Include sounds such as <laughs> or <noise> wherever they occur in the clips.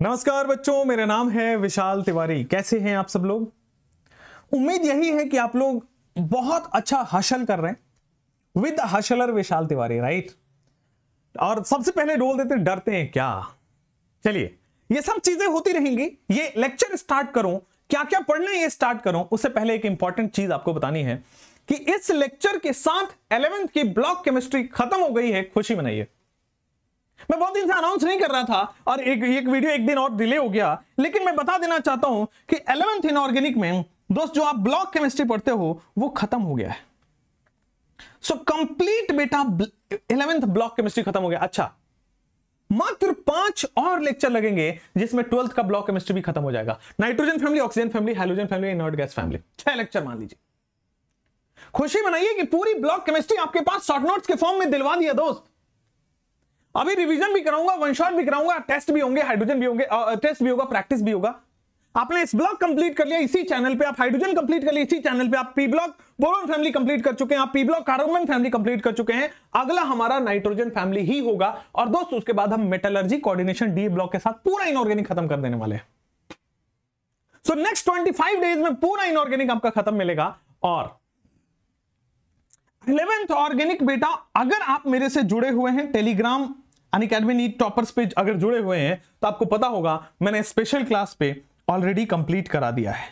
नमस्कार बच्चों, मेरा नाम है विशाल तिवारी। कैसे हैं आप सब लोग? उम्मीद यही है कि आप लोग बहुत अच्छा हशल कर रहे हैं। With hustler Vishal Tiwari right और सबसे पहले रोल देते डरते हैं क्या? चलिए, ये सब चीज़ें होती रहेंगी। ये लेक्चर स्टार्ट करो क्या क्या पढ़ना है ये स्टार्ट करो, उससे पहले एक इंपॉर्टेंट चीज़ आपको बतानी है कि इस लेक्चर के साथ एलेवेंथ की ब्लॉक केमिस्ट्री खत्म हो गई है। खुशी मनाइए। मैं बहुत दिन से अनाउंस नहीं कर रहा था और एक एक वीडियो एक दिन और डिले हो गया। लेकिन मैं बता देना चाहता हूँ कि एलेवेंथ इनऑर्गेनिक में दोस्त जो आप ब्लॉक केमिस्ट्री पढ़ते हो, वो खत्म हो गया है। सो कंप्लीट बेटा इलेवेंथ ब्लॉक केमिस्ट्री खत्म हो गया। अच्छा मात्र पाँच और लेक्चर लगेंगे जिसमें ट्वेल्थ का ब्लॉक केमिस्ट्री भी खत्म हो जाएगा। Nitrogen family oxygen family hydrogen family inert gas family छह लेक्चर मान लीजिए। खुशी मनाइए कि पूरी ब्लॉक केमिस्ट्री आपके पास शॉर्ट नोट्स के फॉर्म में दिलवा दिया, दोस्त। अभी रिवीजन भी कराऊँगा वन शॉट भी कराऊँगा टेस्ट भी होंगे हाइड्रोजन भी होंगे टेस्ट भी होगा प्रैक्टिस भी होगा। आपने इस ब्लॉक कंप्लीट कर लिया, इसी चैनल पे आप हाइड्रोजन कंप्लीट कर लिया, इसी चैनल पे आप P block boron family complete कर चुके हैं, आप P block carbon family complete कर चुके हैं। अगला हमारा नाइट्रोजन फैमिली ही होगा, और दोस्त, उसके बाद हम मेटलर्जी कोऑर्डिनेशन डी ब्लॉक के साथ पूरा इनऑर्गेनिक खत्म कर देने वाले सो नेक्स्ट 25 डेज़ में पूरा इनऑर्गेनिक आपका खत्म मिलेगा, और इलेवेंथ ऑर्गेनिक बेटा, अगर आप मेरे से जुड़े हुए हैं, टेलीग्राम अनकेडमी नीट टॉपर्स पे अगर जुड़े हुए हैं तो आपको पता होगा, मैंने स्पेशल क्लास पे ऑलरेडी कंप्लीट करा दिया है।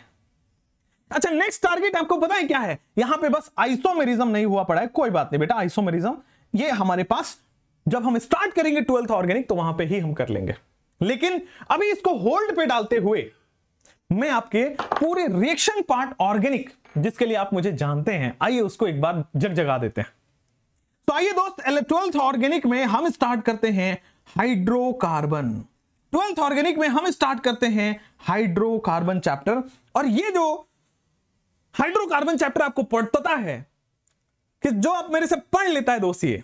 अच्छा नेक्स्ट टारगेट आपको पता है क्या है? यहाँ पे बस आइसोमेरिज्म नहीं हुआ पड़ा है, कोई बात नहीं बेटा आइसोमेरिज्म ये हमारे पास, जब हम स्टार्ट करेंगे ट्वेल्थ ऑर्गेनिक तो वहाँ पे ही हम कर लेंगे। लेकिन अभी इसको होल्ड पे डालते हुए, मैं आपके पूरे रिएक्शन पार्ट ऑर्गेनिक जिसके लिए आप मुझे जानते हैं, आइए उसको एक बार जग जगा देते हैं। तो आइए दोस्त ट्वेल्थ ऑर्गेनिक में हम स्टार्ट करते हैं हाइड्रोकार्बन ट्वेल्थ ऑर्गेनिक में हम स्टार्ट करते हैं हाइड्रोकार्बन चैप्टर और ये जो हाइड्रोकार्बन चैप्टर आपको पढ़ता है कि जो आप मेरे से पढ़ लेता है दोस्त ये,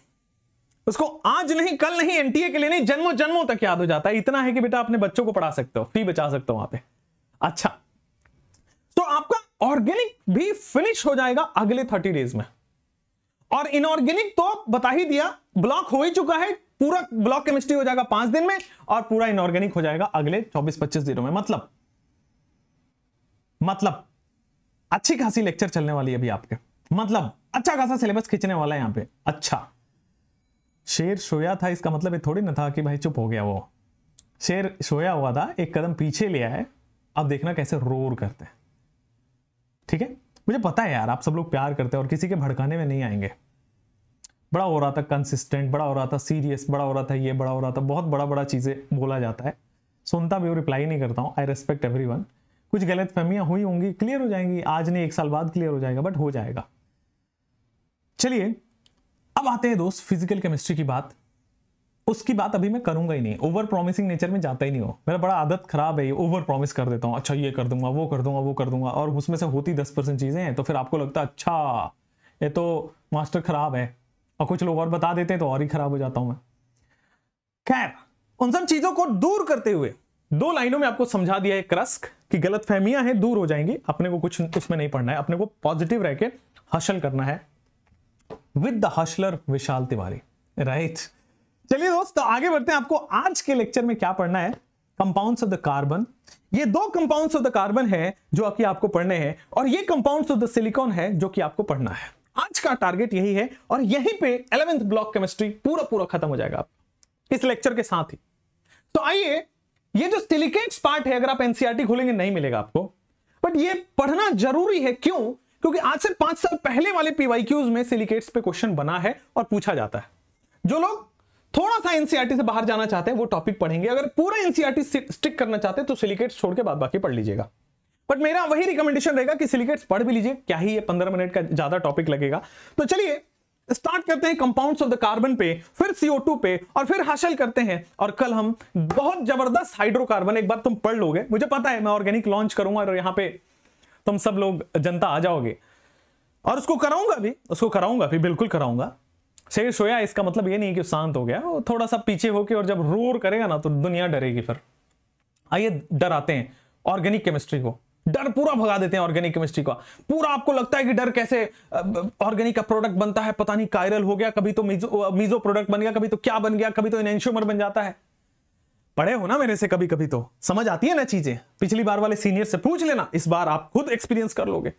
उसको आज नहीं, कल नहीं एनटीए के लिए नहीं जन्मों जन्मों तक याद हो जाता है। इतना है कि बेटा, अपने बच्चों को पढ़ा सकते हो फ़ी बचा सकते हो वहाँ पे। अच्छा। तो आपका ऑर्गेनिक भी फिनिश हो जाएगा अगले थर्टी डेज़ में। और इनऑर्गेनिक तो बता ही दिया ब्लॉक हो ही चुका है, पूरा ब्लॉक केमिस्ट्री हो जाएगा पाँच दिन में और पूरा इनऑर्गेनिक हो जाएगा अगले चौबीस पच्चीस दिनों में। मतलब मतलब अच्छी खासी लेक्चर चलने वाली है अभी आपके। मतलब अच्छा खासा सिलेबस खींचने वाला है यहाँ पे। अच्छा। शेर सोया था, इसका मतलब ये थोड़ी ना था कि भाई चुप हो गया वो। शेर सोया हुआ था, एक कदम पीछे लिया है। अब देखना कैसे रोर करते हैं। ठीक है? मुझे पता है यार, आप सब लोग प्यार करते हैं और किसी के भड़काने में नहीं आएँगे। बड़ा हो रहा था कंसिस्टेंट बड़ा हो रहा था सीरियस बड़ा हो रहा था ये, बड़ा हो रहा था, बहुत बड़ा बड़ा चीज़ें बोला जाता है। सुनता भी और रिप्लाई नहीं करता हूँ। आई रेस्पेक्ट एवरी कुछ गलत फहमियाँ हुई होंगी क्लियर हो जाएँगी। आज नहीं, एक साल बाद क्लियर हो जाएगा बट हो जाएगा। चलिए, अब आते हैं दोस्त फ़िज़िकल केमिस्ट्री की बात। उसकी बात अभी मैं करूँगा ही नहीं। ओवर प्रॉमिसिंग नेचर में जाता ही नहीं हो। मेरा बड़ा आदत खराब है ये। ओवर प्रॉमिस कर देता हूँ। अच्छा ये कर दूँगा, वो कर दूँगा, वो कर दूँगा। और उसमें से होती दस परसेंट चीज़ें हैं तो फिर आपको लगता है अच्छा ये तो मास्टर खराब है। और कुछ लोग और बता देते हैं तो और ही खराब हो जाता हूँ मैं। खैर, उन सब चीज़ों को दूर करते हुए दो लाइनों में आपको समझा दिया है क्रस्क कि गलत फहमियाँ हैं, दूर हो जाएँगी। अपने को कुछ उसमें नहीं पढ़ना है। अपने को पॉजिटिव रह के हसल करना है। With the hustler Vishal Tiwari. Right चलिए दोस्त तो आगे बढ़ते हैं। आपको आज के लेक्चर में क्या पढ़ना है? कंपाउंड्स ऑफ़ द कार्बन ये दो कंपाउंड्स ऑफ़ द कार्बन है जो कि आपको पढ़ने हैं और ये कंपाउंड्स ऑफ़ द सिलिकॉन है जो कि आपको पढ़ना है। आज का टारगेट यही है और यहीं पे इलेवेंथ ब्लॉक केमिस्ट्री पूरा पूरा खत्म हो जाएगा इस लेक्चर के साथ ही। तो आइए, ये जो सिलिकेट्स पार्ट है, अगर आप एनसीआरटी खोलेंगे, नहीं मिलेगा आपको। बट ये पढ़ना ज़रूरी है क्यों? क्योंकि आज से पाँच साल पहले वाले पीवाईक्यूज में सिलिकेट्स पे क्वेश्चन बना है और पूछा जाता है। जो लोग थोड़ा सा एनसीआरटी से बाहर जाना चाहते हैं, वो टॉपिक पढ़ेंगे। अगर पूरा एनसीआरटी स्टिक करना चाहते हैं तो सिलिकेट्स छोड़ के बाद बाकी पढ़ लीजिएगा। बट मेरा वही रिकमेंडेशन रहेगा कि सिलिकेट्स पढ़ भी लीजिए, क्या ही ये पंद्रह मिनट का ज़्यादा टॉपिक लगेगा। तो चलिए स्टार्ट करते हैं कंपाउंड्स ऑफ़ द कार्बन पे, फिर CO2 पे, और फिर हासिल करते हैं। और कल हम बहुत ज़बरदस्त हाइड्रोकार्बन एक बार तुम पढ़ लोगे। मुझे पता है, मैं ऑर्गेनिक लॉन्च करूँगा और यहाँ पे तुम सब लोग जनता आ जाओगे। और उसको कराऊँगा भी, उसको कराऊँगा भी, बिल्कुल कराऊँगा। शेर सोया, इसका मतलब ये नहीं कि शांत हो गया, वो थोड़ा सा पीछे होके और जब रोर करेगा ना तो दुनिया डरेगी फिर। आइए डर आते हैं ऑर्गेनिक केमिस्ट्री को। डर पूरा भगा देते हैं ऑर्गेनिक केमिस्ट्री का। पूरा आपको लगता है कि डर कैसे ऑर्गेनिक का प्रोडक्ट बनता है, पता नहीं, कायरल हो गया, कभी तो मीजो मीजो प्रोडक्ट बन गया, कभी तो क्या बन गया, कभी तो इनशोमर बन जाता है। पढ़े हो ना मेरे से कभी कभी तो। समझ आती है ना चीज़ें? पिछली बार वाले सीनियर से पूछ लेना, इस बार आप खुद एक्सपीरियंस कर लोगे।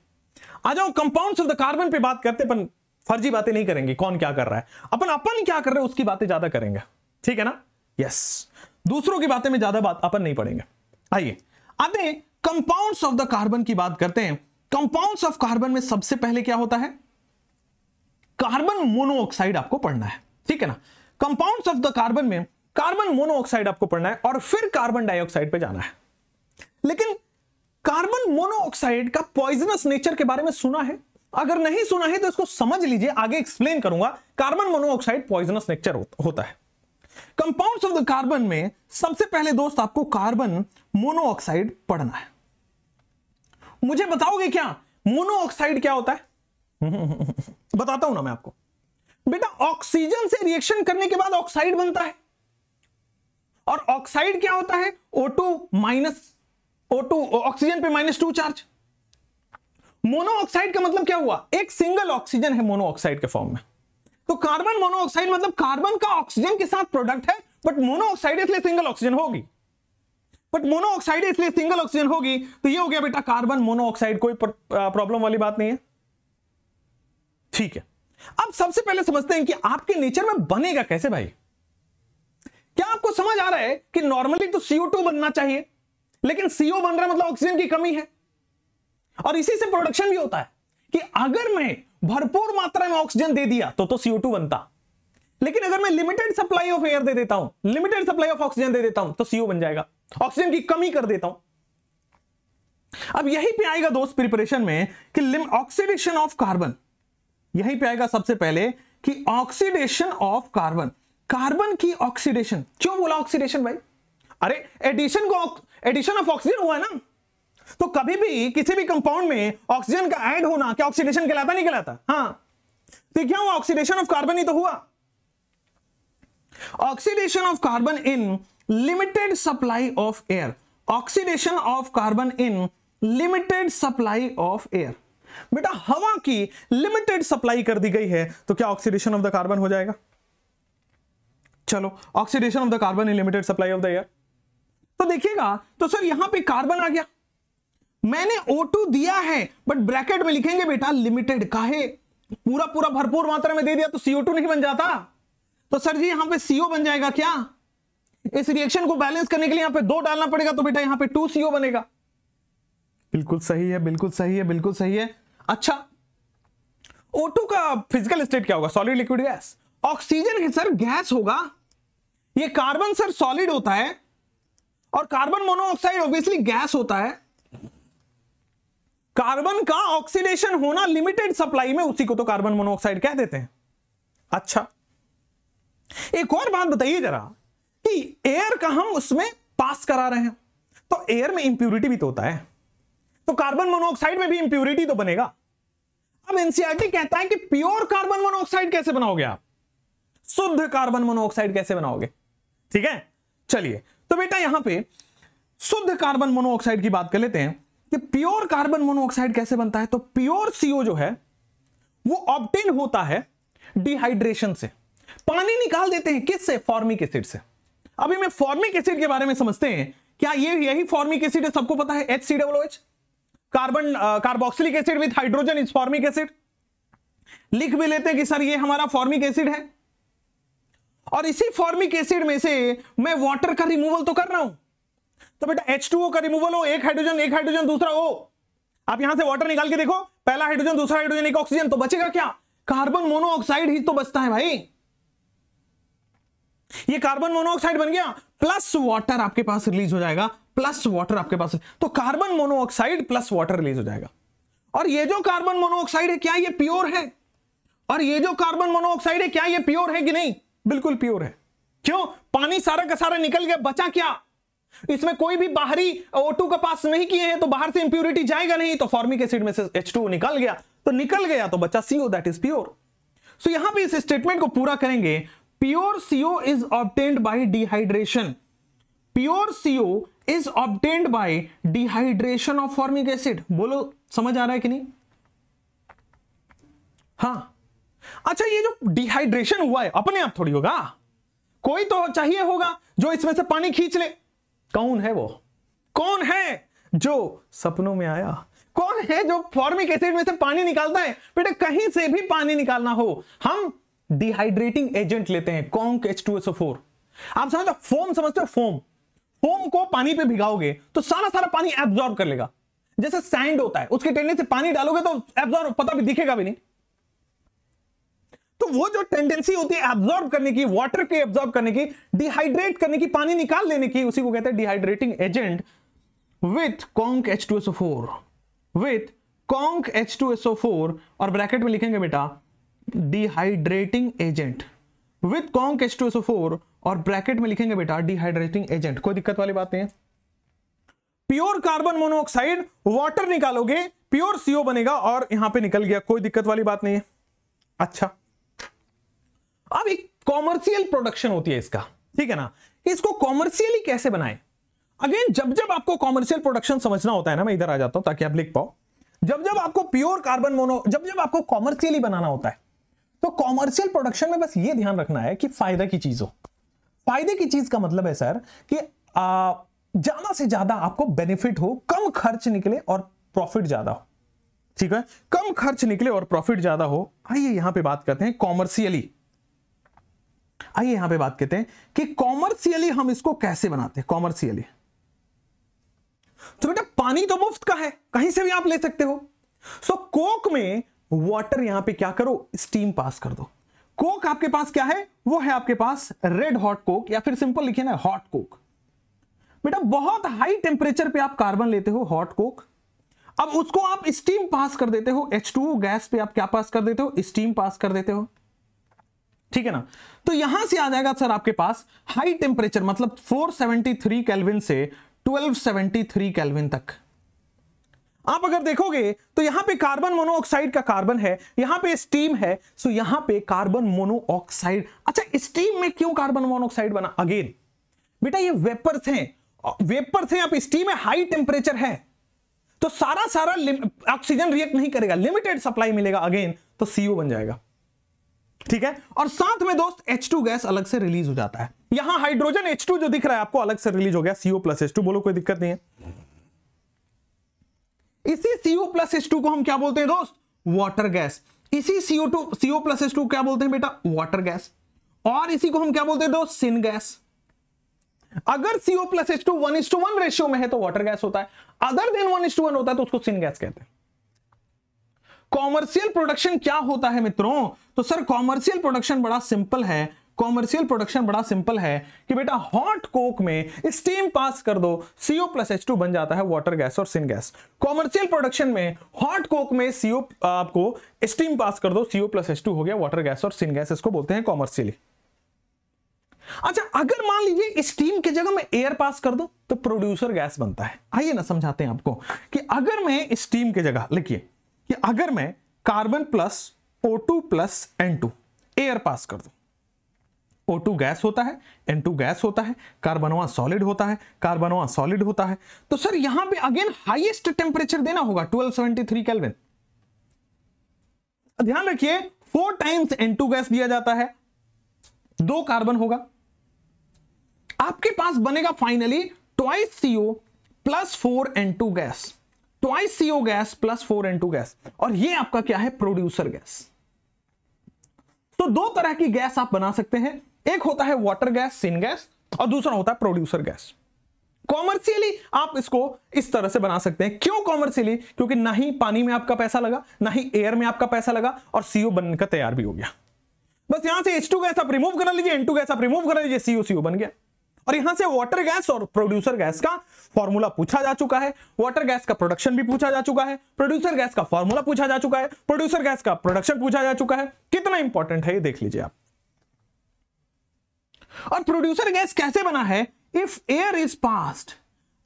आ जाओ कंपाउंड्स ऑफ़ द कार्बन पे बात करते अपन फर्जी बातें नहीं करेंगे, कौन क्या कर रहा है? अपन अपन क्या कर रहे हैं, उसकी बातें ज़्यादा करेंगे। ठीक है ना? यस दूसरों की बातें में ज़्यादा बात अपन नहीं पढ़ेंगे। आइए, आते कंपाउंड्स ऑफ़ द कार्बन की बात करते हैं। कंपाउंड्स ऑफ़ कार्बन में सबसे पहले क्या होता है? कार्बन मोनोऑक्साइड आपको पढ़ना है। ठीक है ना? कंपाउंड्स ऑफ़ द कार्बन में कार्बन मोनोऑक्साइड आपको पढ़ना है और फिर कार्बन डाइऑक्साइड पे जाना है। लेकिन कार्बन मोनोऑक्साइड का पॉइजनस नेचर के बारे में सुना है? अगर नहीं सुना है तो इसको समझ लीजिए, आगे एक्सप्लेन करूँगा। कार्बन मोनोऑक्साइड पॉइजनस नेचर होता है। कंपाउंड्स ऑफ़ द कार्बन में सबसे पहले दोस्त आपको कार्बन मोनोऑक्साइड पढ़ना है। मुझे बताओगे क्या? मोनोऑक्साइड क्या होता है? <laughs> बताता हूँ ना मैं आपको। बेटा ऑक्सीजन से रिएक्शन करने के बाद ऑक्साइड बनता है। और ऑक्साइड क्या होता है? O2 माइनस O2 ऑक्सीजन पे माइनस टू चार्ज मोनोऑक्साइड का मतलब क्या हुआ? एक सिंगल ऑक्सीजन है मोनोऑक्साइड के फॉर्म में। तो कार्बन मोनोऑक्साइड मतलब कार्बन का ऑक्सीजन के साथ प्रोडक्ट है बट मोनोऑक्साइड इसलिए सिंगल ऑक्सीजन होगी। बट मोनोऑक्साइड इसलिए सिंगल ऑक्सीजन होगी तो ये हो गया बेटा कार्बन मोनोऑक्साइड कोई प्रॉब्लम वाली बात नहीं है। ठीक है। अब सबसे पहले समझते हैं कि आपके नेचर में बनेगा कैसे भाई? क्या आपको समझ आ रहा है कि नॉर्मली तो CO2 बनना चाहिए, लेकिन CO बन रहा मतलब ऑक्सीजन की कमी है? और इसी से प्रोडक्शन भी होता है कि अगर मैं भरपूर मात्रा में ऑक्सीजन दे दिया तो तो CO2 बनता। लेकिन अगर मैं लिमिटेड सप्लाई ऑफ़ एयर दे देता हूँ लिमिटेड सप्लाई ऑफ़ ऑक्सीजन दे देता हूँ तो CO बन जाएगा। ऑक्सीजन की कमी कर देता हूँ। अब यही पे आएगा दोस्त प्रिपरेशन में कि ऑक्सीडेशन ऑफ़ कार्बन यही पे आएगा सबसे पहले कि ऑक्सीडेशन ऑफ़ कार्बन कार्बन की ऑक्सीडेशन क्यों बोला ऑक्सीडेशन भाई? अरे एडिशन को एडिशन ऑफ़ ऑक्सीजन हुआ ना। तो कभी भी किसी भी कंपाउंड में ऑक्सीजन का ऐड होना, क्या ऑक्सीडेशन कहलाता, नहीं कहलाता? हाँ। तो क्या हुआ ऑक्सीडेशन ऑफ़ कार्बन ही तो हुआ? Oxidation of carbon in limited supply of air oxidation of carbon in limited supply of air बेटा, हवा की लिमिटेड सप्लाई कर दी गई है तो क्या ऑक्सीडेशन ऑफ़ द कार्बन हो जाएगा? चलो oxidation of the carbon in limited supply of the air तो देखिएगा तो सर यहाँ पे कार्बन आ गया। मैंने O2 दिया है बट ब्रैकेट में लिखेंगे बेटा लिमिटेड काहे? पूरा पूरा, भरपूर मात्रा में दे दिया तो CO2 नहीं बन जाता। तो सर जी, यहाँ पे CO बन जाएगा क्या? इस रिएक्शन को बैलेंस करने के लिए यहाँ पे दो डालना पड़ेगा तो बेटा यहाँ पे टू सीओ बनेगा। बिल्कुल सही है, बिल्कुल सही है, बिल्कुल सही है। अच्छा O2 का फ़िज़िकल स्टेट क्या होगा? सॉलिड लिक्विड गैस ऑक्सीजन है सर गैस होगा। ये कार्बन सर सॉलिड होता है। और कार्बन मोनोऑक्साइड ऑब्वियसली गैस होता है। कार्बन का ऑक्सीडेशन होना लिमिटेड सप्लाई में, उसी को तो कार्बन मोनोऑक्साइड कह देते हैं। अच्छा। एक और बात बताइए जरा कि एयर का हम उसमें पास करा रहे हैं। तो एयर में इंप्यूरिटी भी तो होता है। तो कार्बन मोनोऑक्साइड में भी इंप्यूरिटी तो बनेगा। अब एनसीआरटी कहता है कि प्योर कार्बन मोनोऑक्साइड कैसे बनाओगे आप? शुद्ध कार्बन मोनोऑक्साइड कैसे बनाओगे? ठीक है? चलिए। तो बेटा यहाँ पे शुद्ध कार्बन मोनोऑक्साइड की बात कर लेते हैं। कि प्योर कार्बन मोनोऑक्साइड कैसे बनता है? तो प्योर सीओ जो है, वो ऑप्टेन होता है डिहाइड्रेशन से। पानी निकाल देते हैं किससे फॉर्मिक एसिड से। अभी मैं फॉर्मिक एसिड के बारे में समझते हैं। क्या ये यही फॉर्मिक एसिड है? सबको पता है? H C W H carbon carboxylic acid with hydrogen is formic acid लिख भी लेते हैं कि सर ये हमारा फॉर्मिक एसिड है। और इसी फॉर्मिक एसिड में से मैं वाटर का रिमूवल तो कर रहा हूँ। तो बेटा H2O का रिमूवल हो, एक हाइड्रोजन एक हाइड्रोजन दूसरा ओ आप यहाँ से वाटर निकाल के देखो, पहला हाइड्रोजन दूसरा हाइड्रोजन एक ऑक्सीजन तो बचेगा क्या? कार्बन मोनोऑक्साइड ही तो बचता है भाई। ये कार्बन मोनोऑक्साइड बन गया प्लस वाटर आपके पास रिलीज़ हो जाएगा प्लस वाटर आपके पास। तो carbon monoxide plus water release हो जाएगा। और ये जो कार्बन मोनोऑक्साइड है, क्या ये प्योर है? और ये जो कार्बन मोनोऑक्साइड है, क्या ये प्योर है कि नहीं? बिल्कुल प्योर है। क्यों? पानी सारा का सारा निकल गया, बचा क्या? इसमें कोई भी बाहरी O2 का पास नहीं किए हैं तो बाहर से इंप्योरिटी जाएगा नहीं तो फॉर्मिक एसिड में से H2 निकल गया। तो निकल गया तो बच्चा CO that is pure so यहाँ पे इस स्टेटमेंट को पूरा करेंगे। Pure CO is obtained by dehydration pure CO is obtained by dehydration of formic acid बोलो, समझ आ रहा है कि नहीं? हाँ। अच्छा ये जो डिहाइड्रेशन हुआ है, अपने आप थोड़ी होगा। कोई तो चाहिए होगा जो इसमें से पानी खींच ले। कौन है वो? कौन है जो सपनों में आया? कौन है जो फॉर्मिक एसिड में से पानी निकालता है? बेटे, कहीं से भी पानी निकालना हो, हम डिहाइड्रेटिंग एजेंट लेते हैं conc H two S four आप समझते हो फोम समझते हो? फोम फोम को पानी पे भिगाओगे तो सारा सारा पानी एब्जॉर्ब कर लेगा। जैसे सैंड होता है, उसके टेंडेंसी से पानी डालोगे तो एब्जॉर्ब पता भी दिखेगा भी नहीं। तो वो जो टेंडेंसी होती है एब्जॉर्ब करने की वाटर के एब्जॉर्ब करने की डिहाइड्रेट करने की, पानी निकाल लेने की, उसी को कहते हैं dehydrating agent with conc H two S four with conc H two S four और ब्रैकेट में लिखेंगे बेटा dehydrating agent with conc H two S four और ब्रैकेट में लिखेंगे बेटा डिहाइड्रेटिंग एजेंट कोई दिक्कत वाली बात नहीं है। प्योर कार्बन मोनोऑक्साइड वाटर निकालोगे प्योर सीओ बनेगा और यहाँ पे निकल गया। कोई दिक्कत वाली बात नहीं है। अच्छा। अब एक कॉमर्शियल प्रोडक्शन होती है इसका, ठीक है ना? इसको कॉमर्शियली कैसे बनाए? अगेन जब जब आपको कॉमर्शियल प्रोडक्शन समझना होता है ना, मैं इधर आ जाता हूँ ताकि आप लिख पाओ। जब जब आपको प्योर कार्बन मोनो जब जब आपको कॉमर्शियली बनाना होता है तो कॉमर्शियल प्रोडक्शन में बस ये ध्यान रखना है कि फ़ायदा की चीज़ हो। फ़ायदे की चीज़ का मतलब है, सर, कि ज़्यादा से ज़्यादा आपको बेनिफिट हो, कम खर्च निकले और प्रॉफिट ज़्यादा हो। ठीक है? कम खर्च निकले और प्रॉफिट ज़्यादा हो। आइए यहाँ पे बात करते हैं कॉमर्शियली आइए यहाँ पे बात करते हैं कि कॉमर्शियली हम इसको कैसे बनाते हैं कॉमर्शियली तो बेटा पानी तो मुफ़्त का है कहीं से भी आप ले सकते हो। सो so, कोक में वाटर यहाँ पे क्या करो स्टीम पास कर दो। कोक आपके पास क्या है? वो है आपके पास रेड हॉट कोक या फिर सिंपल लिखे ना हॉट कोक बेटा बहुत हाई टेम्परेचर पे आप कार्बन लेते हो हॉट कोक अब उसको आप स्टीम पास कर देते हो एच गैस पे आप क्या पास कर देते हो? स्टीम पास कर देते हो। ठीक है ना? तो यहाँ से आ जाएगा सर आपके पास हाई टेम्परेचर मतलब 473 केल्विन से 1273 केल्विन तक। आप अगर देखोगे तो यहाँ पे कार्बन मोनोऑक्साइड का कार्बन है, यहाँ पे स्टीम है सो यहाँ पे कार्बन मोनोऑक्साइड अच्छा स्टीम में क्यों कार्बन मोनोऑक्साइड बना? अगेन बेटा ये वेपर थे वेपर थे अब स्टीम में हाई टेम्परेचर है। तो सारा सारा ऑक्सीजन रिएक्ट नहीं करेगा। लिमिटेड सप्लाई मिलेगा अगेन तो सीओ बन जाएगा। ठीक है? और साथ में दोस्त H2 गैस अलग से रिलीज़ हो जाता है। यहाँ हाइड्रोजन H2 जो दिख रहा है, आपको अलग से रिलीज़ हो गया CO प्लस एच बोलो, कोई दिक्कत नहीं है। इसी CO प्लस एच को हम क्या बोलते हैं दोस्त? वाटर गैस इसी CO2 CO प्लस एच क्या बोलते हैं बेटा? वाटर गैस और इसी को हम क्या बोलते हैं दोस्त? सिन गैस अगर CO plus H two one one ratio में है तो वाटर गैस होता है। अदर देन वन वन होता है तो उसको सिन गैस कहते हैं। कॉमर्शियल प्रोडक्शन क्या होता है मित्रों? तो सर, कॉमर्शियल प्रोडक्शन बड़ा सिंपल है। कॉमर्शियल प्रोडक्शन बड़ा सिंपल है कि बेटा हॉट कोक में स्टीम पास कर दो सीओ प्लस एच टू बन जाता है वाटर गैस और सिन गैस कॉमर्शियल प्रोडक्शन में हॉट कोक में सीओ आपको स्टीम पास कर दो सीओ प्लस एच टू हो गया वाटर गैस और सिन गैस इसको बोलते हैं कॉमर्शियली. अच्छा अगर मान लीजिए स्टीम की जगह में एयर पास कर दो तो प्रोड्यूसर गैस बनता है। आइए ना समझाते हैं आपको कि अगर मैं स्टीम की जगह, लिखिए कि अगर मैं carbon plus O two plus N two air pass कर दू O2 गैस होता है N2 गैस होता है कार्बनवा सॉलिड होता है कार्बनवा सॉलिड होता है तो सर यहाँ पे अगेन हाईएस्ट टेम्परेचर देना होगा 1273 केल्विन ध्यान रखिए फोर टाइम्स N2 गैस दिया जाता है, दो कार्बन होगा। आपके पास बनेगा finally twice C O plus four N two gas twice C O gas plus four N two gas और ये आपका क्या है? प्रोड्यूसर गैस तो दो तरह की गैस आप बना सकते हैं। एक होता है वाटर गैस सिन गैस और दूसरा होता है प्रोड्यूसर गैस कॉमर्शियली आप इसको इस तरह से बना सकते हैं। क्यों कॉमर्शियली क्योंकि ना ही पानी में आपका पैसा लगा, ना ही एयर में आपका पैसा लगा, और सीओ बनकर तैयार भी हो गया। बस यहाँ से H2 गैस आप रिमूव कर लीजिए N2 गैस आप रिमूव कर लीजिए सीओ सीओ बन गया। और यहाँ से वाटर गैस और प्रोड्यूसर गैस का फॉर्मूला पूछा जा चुका है। वाटर गैस का प्रोडक्शन भी पूछा जा चुका है। प्रोड्यूसर गैस का फॉर्मूला पूछा जा चुका है। प्रोड्यूसर गैस का प्रोडक्शन पूछा जा चुका है। कितना इंपॉर्टेंट है ये देख लीजिए आप। और प्रोड्यूसर गैस कैसे बना है? इफ़ एयर इज़ पास्ड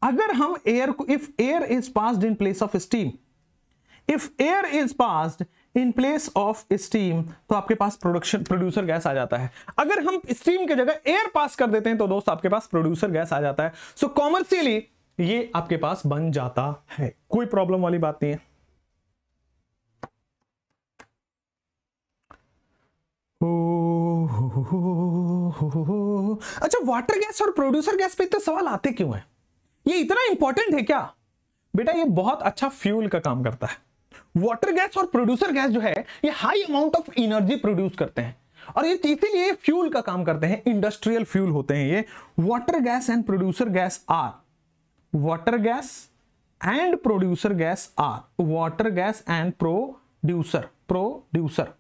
अगर हम एयर को if air is passed in place of steam if air is passed in place of steam तो आपके पास प्रोडक्शन प्रोड्यूसर गैस आ जाता है। अगर हम स्टीम की जगह एयर पास कर देते हैं तो दोस्त आपके पास प्रोड्यूसर गैस आ जाता है। सो so, कॉमर्शियली ये आपके पास बन जाता है। कोई प्रॉब्लम वाली बात नहीं है। अच्छा वाटर गैस और प्रोड्यूसर गैस पे इतने सवाल आते क्यों हैं? ये इतना इंपॉर्टेंट है क्या? बेटा ये बहुत अच्छा फ्यूल का काम करता है। वाटर गैस और प्रोड्यूसर गैस जो है, ये high amount of energy produce करते हैं। और ये इसीलिए फ्यूल का काम करते हैं इंडस्ट्रियल फ्यूल होते हैं ये। Water gas and producer gas are water gas and producer gas are water gas and producer producer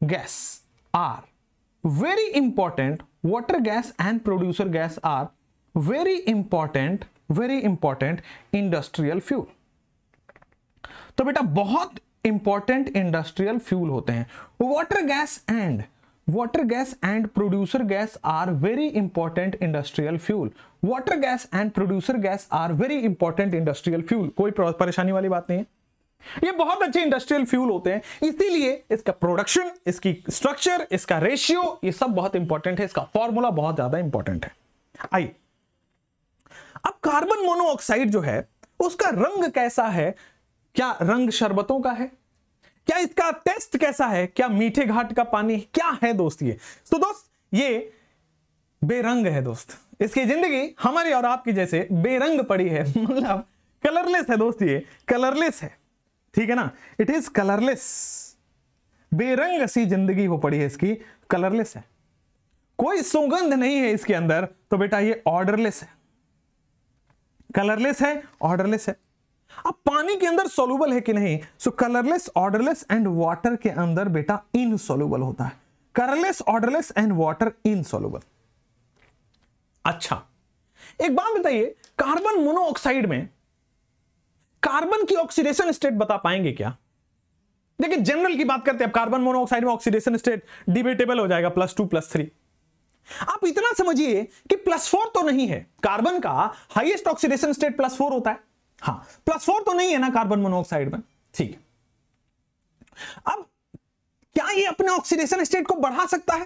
gas are very important water gas and producer gas are very important very important industrial fuel तो बेटा, बहुत important industrial fuel होते हैं। Water gas and water gas and producer gas are very important industrial fuel water gas and producer gas are very important industrial fuel कोई परेशानी वाली बात नहीं है। ये बहुत अच्छे इंडस्ट्रियल फ्यूल होते हैं। इसीलिए इसका प्रोडक्शन इसकी स्ट्रक्चर इसका रेशियो ये सब बहुत इंपॉर्टेंट है। इसका फॉर्मूला बहुत ज़्यादा इंपॉर्टेंट है। आइए। अब कार्बन मोनोऑक्साइड जो है, उसका रंग कैसा है? क्या रंग शरबतों का है? क्या इसका टेस्ट कैसा है? क्या मीठे घाट का पानी क्या है दोस्त ये? तो दोस्त, ये बेरंग है दोस्त। इसकी ज़िंदगी हमारी और आपकी जैसे बेरंग पड़ी है। <laughs> मतलब कलरलेस है दोस्त ये। कलरलेस है। ठीक है ना? इट इज़ कलरलेस बेरंग सी ज़िंदगी हो पड़ी है इसकी। कलरलेस है। कोई सुगंध नहीं है इसके अंदर। तो बेटा ये ऑर्डरलेस है। कलरलेस है ऑर्डरलेस है। अब पानी के अंदर सोलूबल है कि नहीं? So colourless odourless and water के अंदर बेटा इनसोलूबल होता है। Colourless odourless and water insoluble अच्छा एक बात बताइए कार्बन मोनोऑक्साइड में कार्बन की ऑक्सीडेशन स्टेट बता पाएँगे क्या? देखिए जनरल की बात करते हैं कार्बन मोनोऑक्साइड में ऑक्सीडेशन स्टेट डिबेटेबल हो जाएगा प्लस टू प्लस थ्री आप इतना समझिए कि प्लस फोर तो नहीं है। कार्बन का highest oxidation state plus four होता है। हाँ प्लस फोर तो नहीं है ना कार्बन मोनोऑक्साइड में। ठीक है। अब क्या ये अपने ऑक्सीडेशन स्टेट को बढ़ा सकता है?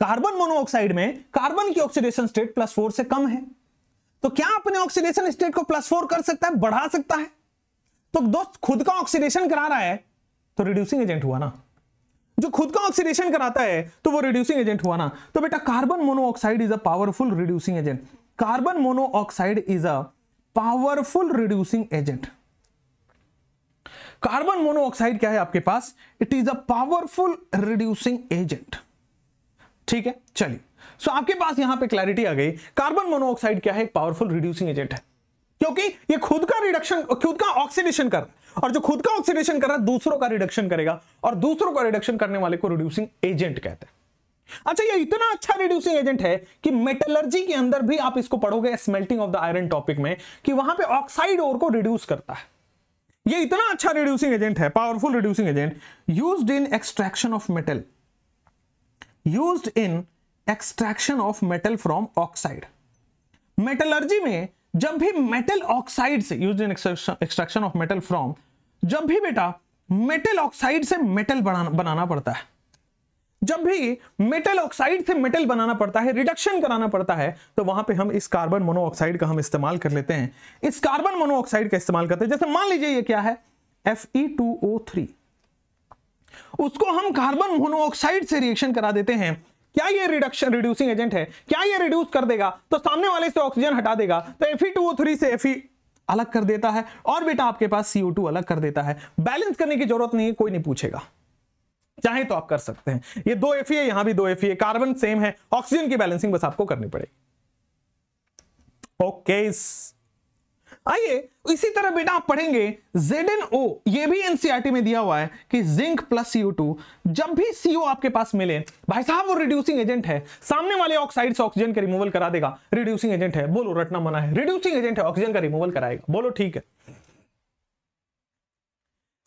कार्बन मोनोऑक्साइड में कार्बन की ऑक्सीडेशन स्टेट प्लस फोर से कम है। तो क्या अपने ऑक्सीडेशन स्टेट को प्लस फोर कर सकता है, बढ़ा सकता है? तो दोस्त खुद का ऑक्सीडेशन करा रहा है तो रिड्यूसिंग एजेंट हुआ ना। जो खुद का ऑक्सीडेशन कराता है तो वो रिड्यूसिंग एजेंट हुआ ना। तो बेटा carbon monoxide is a powerful reducing agent carbon monoxide is a powerful reducing agent. Carbon monoxide क्या है आपके पास? It is a powerful reducing agent ठीक है चलिए। सो so, आपके पास यहाँ पे क्लैरिटी आ गई। कार्बन मोनोऑक्साइड क्या है? पावरफुल रिड्यूसिंग एजेंट है। क्योंकि ये खुद का रिडक्शन खुद का ऑक्सीडेशन कर और जो खुद का ऑक्सीडेशन कर रहा है दूसरों का रिडक्शन करेगा। और दूसरों का रिडक्शन करने वाले को रिड्यूसिंग एजेंट कहते हैं। अच्छा ये इतना अच्छा रिड्यूसिंग एजेंट है कि मेटलर्जी के अंदर भी आप इसको पढ़ोगे smelting of the iron topic में, कि वहाँ पे ऑक्साइड ओर को रिड्यूस करता है। ये इतना अच्छा रिड्यूसिंग एजेंट है powerful reducing agent used in extraction of metal use in extraction of metal from oxide metallurgy में, जब भी मेटल ऑक्साइड से use in extraction of metal from जब भी बेटा मेटल ऑक्साइड से मेटल बनाना पड़ता है। जब भी मेटल ऑक्साइड से मेटल बनाना पड़ता है रिडक्शन कराना पड़ता है तो वहाँ पे हम इस कार्बन मोनोऑक्साइड का हम इस्तेमाल कर लेते हैं। इस कार्बन मोनोऑक्साइड का इस्तेमाल करते हैं। जैसे मान लीजिए ये क्या है? Fe2O3 उसको हम कार्बन मोनोऑक्साइड से रिएक्शन करा देते हैं। क्या ये रिडक्शन रिड्यूसिंग एजेंट है? क्या ये रिड्यूस कर देगा? तो सामने वाले से ऑक्सीजन हटा देगा। तो Fe2O3 से Fe अलग कर देता है। और बेटा आपके पास CO2 अलग कर देता है। बैलेंस करने की ज़रूरत नहीं है, कोई नहीं पूछेगा। चाहे तो आप कर सकते हैं। ये दो एफ़ यहाँ भी दो एफ़ कार्बन सेम है। ऑक्सीजन की बैलेंसिंग बस आपको करनी पड़ेगी। ओके आइए, इसी तरह बेटा आप पढ़ेंगे। ZnO ये भी एनसीआरटी में दिया हुआ है कि जिंक प्लस CO2 जब भी CO आपके पास मिले, भाई साहब वो रिड्यूसिंग एजेंट है। सामने वाले ऑक्साइड से ऑक्सीजन का रिमूवल करा देगा। रिड्यूसिंग एजेंट है। बोलो, रटना मना है। रिड्यूसिंग एजेंट है ऑक्सीजन का रिमूवल कराएगा। बोलो, ठीक है।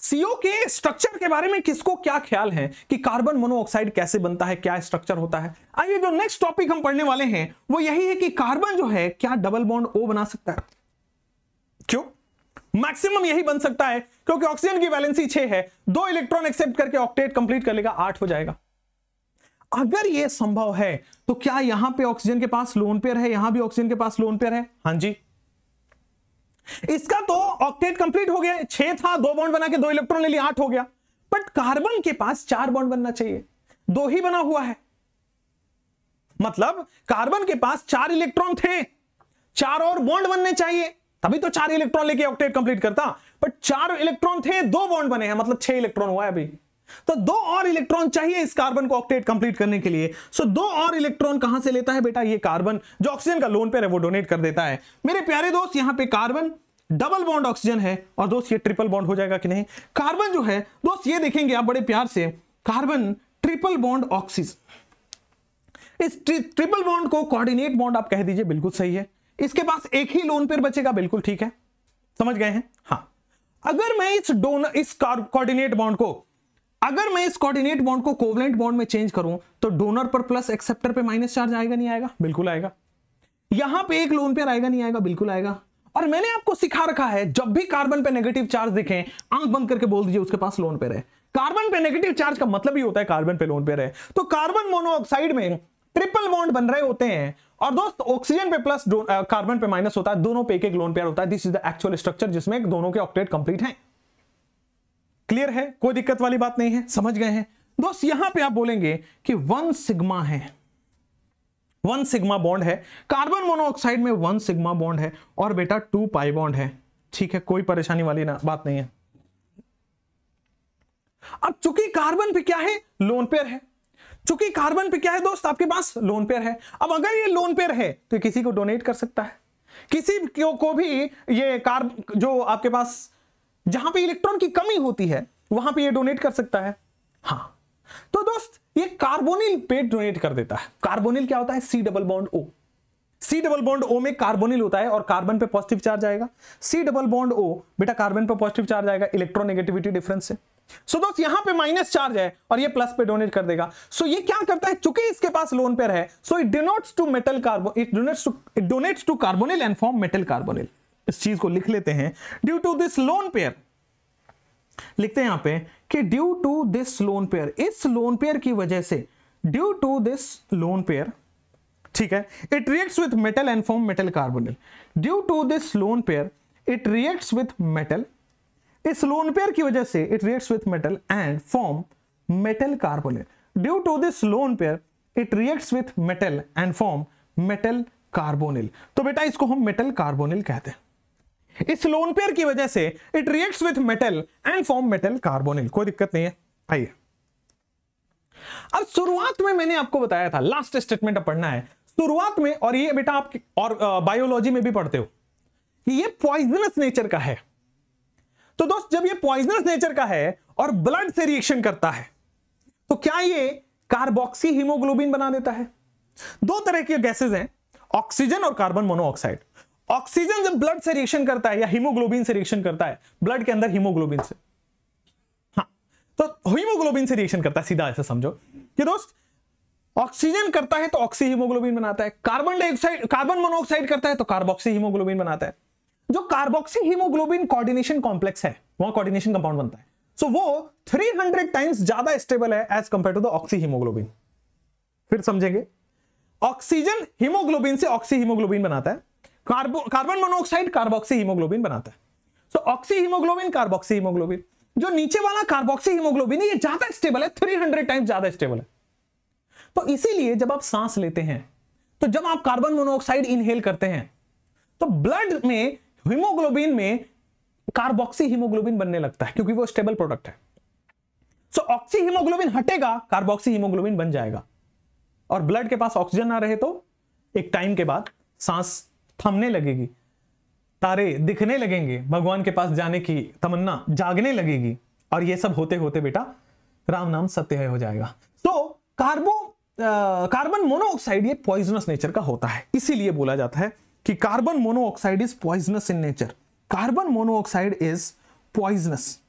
सीओ के स्ट्रक्चर के बारे में किसको क्या ख्याल है कि कार्बन मोनोऑक्साइड कैसे बनता है, क्या स्ट्रक्चर होता है? आइए जो नेक्स्ट टॉपिक हम पढ़ने वाले हैं, वो यही है कि कार्बन जो है, क्या डबल बॉन्ड ओ बना सकता है? क्यों? मैक्सिमम यही बन सकता है, क्योंकि ऑक्सीजन की वैलेंसी छह है। दो इलेक्ट्रॉन एक्सेप्ट करके ऑक्टेट कंप्लीट कर लेगा, आठ हो जाएगा। अगर यह संभव है तो क्या यहाँ पे ऑक्सीजन के पास लोन पेयर है, यहाँ भी ऑक्सीजन के पास लोन पेयर है? हाँ जी। इसका तो ऑक्टेट कंप्लीट हो गया, छह था, दो बॉन्ड बना के दो इलेक्ट्रॉन ले लिया आठ हो गया। बट कार्बन के पास चार बॉन्ड बनना चाहिए। दो ही बना हुआ है। मतलब कार्बन के पास चार इलेक्ट्रॉन थे। चार और बॉन्ड बनने चाहिए। तभी तो चार इलेक्ट्रॉन लेके ऑक्टेट कंप्लीट करता। बट चार इलेक्ट्रॉन थे, दो बॉन्ड बने हैं। मतलब छह इलेक्ट्रॉन हुआ है अभी। तो दो और इलेक्ट्रॉन चाहिए इस कार्बन को ऑक्टेट कंप्लीट करने के लिए। सो दो और इलेक्ट्रॉन कहाँ से लेता है बेटा? ये कार्बन जो ऑक्सीजन का लोन पेयर है वो डोनेट कर देता है। मेरे प्यारे दोस्त यहाँ पे कार्बन डबल बॉन्ड ऑक्सीजन है। और दोस्त ये ट्रिपल बॉन्ड हो जाएगा कि नहीं? कार्बन जो है दोस्त ये देखेंगे आप बड़े प्यार से। कार्बन ट्रिपल बॉन्ड ऑक्सीजन इस ट्रि, ट्रिपल बॉन्ड को कोऑर्डिनेट बॉन्ड आप कह दीजिए बिल्कुल सही है। इसके पास एक ही लोन पेयर बचेगा बिल्कुल ठीक है। समझ गए हैं? हाँ। अगर मैं इस डोनर इस कोऑर्डिनेट बॉन्ड को अगर मैं इस कोऑर्डिनेट बॉन्ड को कोवलेंट बॉन्ड में चेंज करूँ तो डोनर पर प्लस एक्सेप्टर पे माइनस चार्ज आएगा, नहीं आएगा? बिल्कुल आएगा। यहाँ पे एक लोन पेयर आएगा, नहीं आएगा? बिल्कुल आएगा। और मैंने आपको सिखा रखा है, जब भी कार्बन पे नेगेटिव चार्ज दिखे, आँख बंद करके बोल दीजिए, उसके पास लोन पेयर है कार्बन पे नेगेटिव चार्ज का मतलब ही होता है कार्बन पे लोन पेयर है तो कार्बन मोनोऑक्साइड में ट्रिपल बॉन्ड बन रहे होते हैं, और दोस्त ऑक्सीजन पे प्लस कार्बन पे माइनस होता है, दोनों पे एक एक लोन पेयर होता है। This is the actual structure जिसमें दोनों के ऑक्टेट कंप्लीट हैं। क्लियर है? कोई दिक्कत वाली बात नहीं है? समझ गए हैं? दोस्त, यहाँ पे आप बोलेंगे कि वन सिग्मा है। वन सिग्मा बॉन्ड है। कार्बन मोनोऑक्साइड में वन सिग्मा बॉन्ड है और बेटा टू पाई बॉन्ड है। ठीक है? कोई परेशानी वाली ना, बात नहीं है। अब चूँकि कार्बन पे क्या है? लोन पेयर है। चूँकि कार्बन पे क्या है दोस्त? आपके पास लोन पेयर है। अब अगर ये लोन पेयर है तो किसी को डोनेट कर सकता है। किसी को भी ये कार्ब जो आपके पास जहाँ पे इलेक्ट्रॉन की कमी होती है, वहाँ पे ये डोनेट कर सकता है। हाँ। तो दोस्त, ये कार्बोनिल पे डोनेट कर देता है। कार्बोनिल क्या होता है? C double bond O C double bond O में कार्बोनिल होता है और कार्बन पे पॉजिटिव चार्ज आएगा। सी डबल बॉन्ड ओ बेटा कार्बन पे पॉजिटिव चार्ज आएगा। इलेक्ट्रोनेगेटिविटी डिफरेंस से सो दोस्त, यहाँ पे माइनस चार्ज है और ये प्लस पे डोनेट कर देगा। सो so ये क्या करता है? चूँकि इसके पास लोन पेयर है so it denotes to metal carbo it donates to it donates to carbonyl and form metal carbonyl इस चीज़ को लिख लेते हैं due to this lone pair लिखते हैं यहाँ पे कि due to this lone pair इस लोन पेयर की वजह से due to this lone pair ठीक है it reacts with metal and form metal carbonyl due to this lone pair it reacts with metal इस लोन पेयर की वजह से it reacts with metal and form metal carbonyl due to this lone pair it reacts with metal and form metal carbonyl तो बेटा इसको हम metal carbonyl कहते हैं। इस लोन पेयर की वजह से it reacts with metal and form metal carbonyl कोई दिक्कत नहीं है। आइए। अब शुरुआत में मैंने आपको बताया था लास्ट स्टेटमेंट अब पढ़ना है। शुरुआत में, और ये बेटा आप, और बायोलॉजी में भी पढ़ते हो, कि ये पॉइजनस नेचर का है। तो दोस्त, जब ये पॉइजनस नेचर का है, और ब्लड से रिएक्शन करता है तो क्या ये कार्बोक्सी हीमोग्लोबिन बना देता है? दो तरह के गैसेज हैं ऑक्सीजन और कार्बन मोनोऑक्साइड ऑक्सीजन जब ब्लड से रिएक्शन करता है या हीमोग्लोबिन से रिएक्शन करता है ब्लड के अंदर हीमोग्लोबिन से। हाँ तो हीमोग्लोबिन से रिएक्शन करता है सीधा ऐसा समझो। कि दोस्त ऑक्सीजन करता है तो ऑक्सी हीमोग्लोबिन बनाता है कार्बन डाइऑक्साइड कार्बन मोनोऑक्साइड करता है तो कार्बोक्सी हीमोग्लोबिन बनाता है। जो कार्बोक्सी हीमोग्लोबिन कोऑर्डिनेशन कॉम्प्लेक्स है वहाँ कोऑर्डिनेशन कंपाउंड बनता है। सो so, वो 300 टाइम्स ज़्यादा स्टेबल है as compare to the oxy haemoglobin फिर समझेंगे? ऑक्सीजन हीमोग्लोबिन से ऑक्सी हीमोग्लोबिन बनाता है। Carbo, carbon monoxide carboxy haemoglobin बनाता है। So oxy haemoglobin carboxy haemoglobin जो नीचे वाला कार्बोक्सी हीमोग्लोबिन है, ये ज़्यादा स्टेबल है 300 टाइम्स ज़्यादा स्टेबल है। तो इसीलिए जब आप सांस लेते हैं तो जब आप कार्बन मोनोऑक्साइड इनहेल करते हैं तो ब्लड में हीमोग्लोबिन में कार्बोक्सी हीमोग्लोबिन बनने लगता है, क्योंकि वो स्टेबल प्रोडक्ट है। सो ऑक्सी हीमोग्लोबिन हटेगा कार्बोक्सी हीमोग्लोबिन बन जाएगा। और ब्लड के पास ऑक्सीजन ना रहे तो एक टाइम के बाद सांस थमने लगेगी। तारे दिखने लगेंगे, भगवान के पास जाने की तमन्ना जागने लगेगी। और ये सब होते होते बेटा, राम नाम सत्य हो जाएगा। तो कार्बो कार्बन मोनोऑक्साइड ये पॉइजनस नेचर का होता है। इसीलिए बोला जाता है कि carbon monoxide is poisonous in nature carbon monoxide is poisonous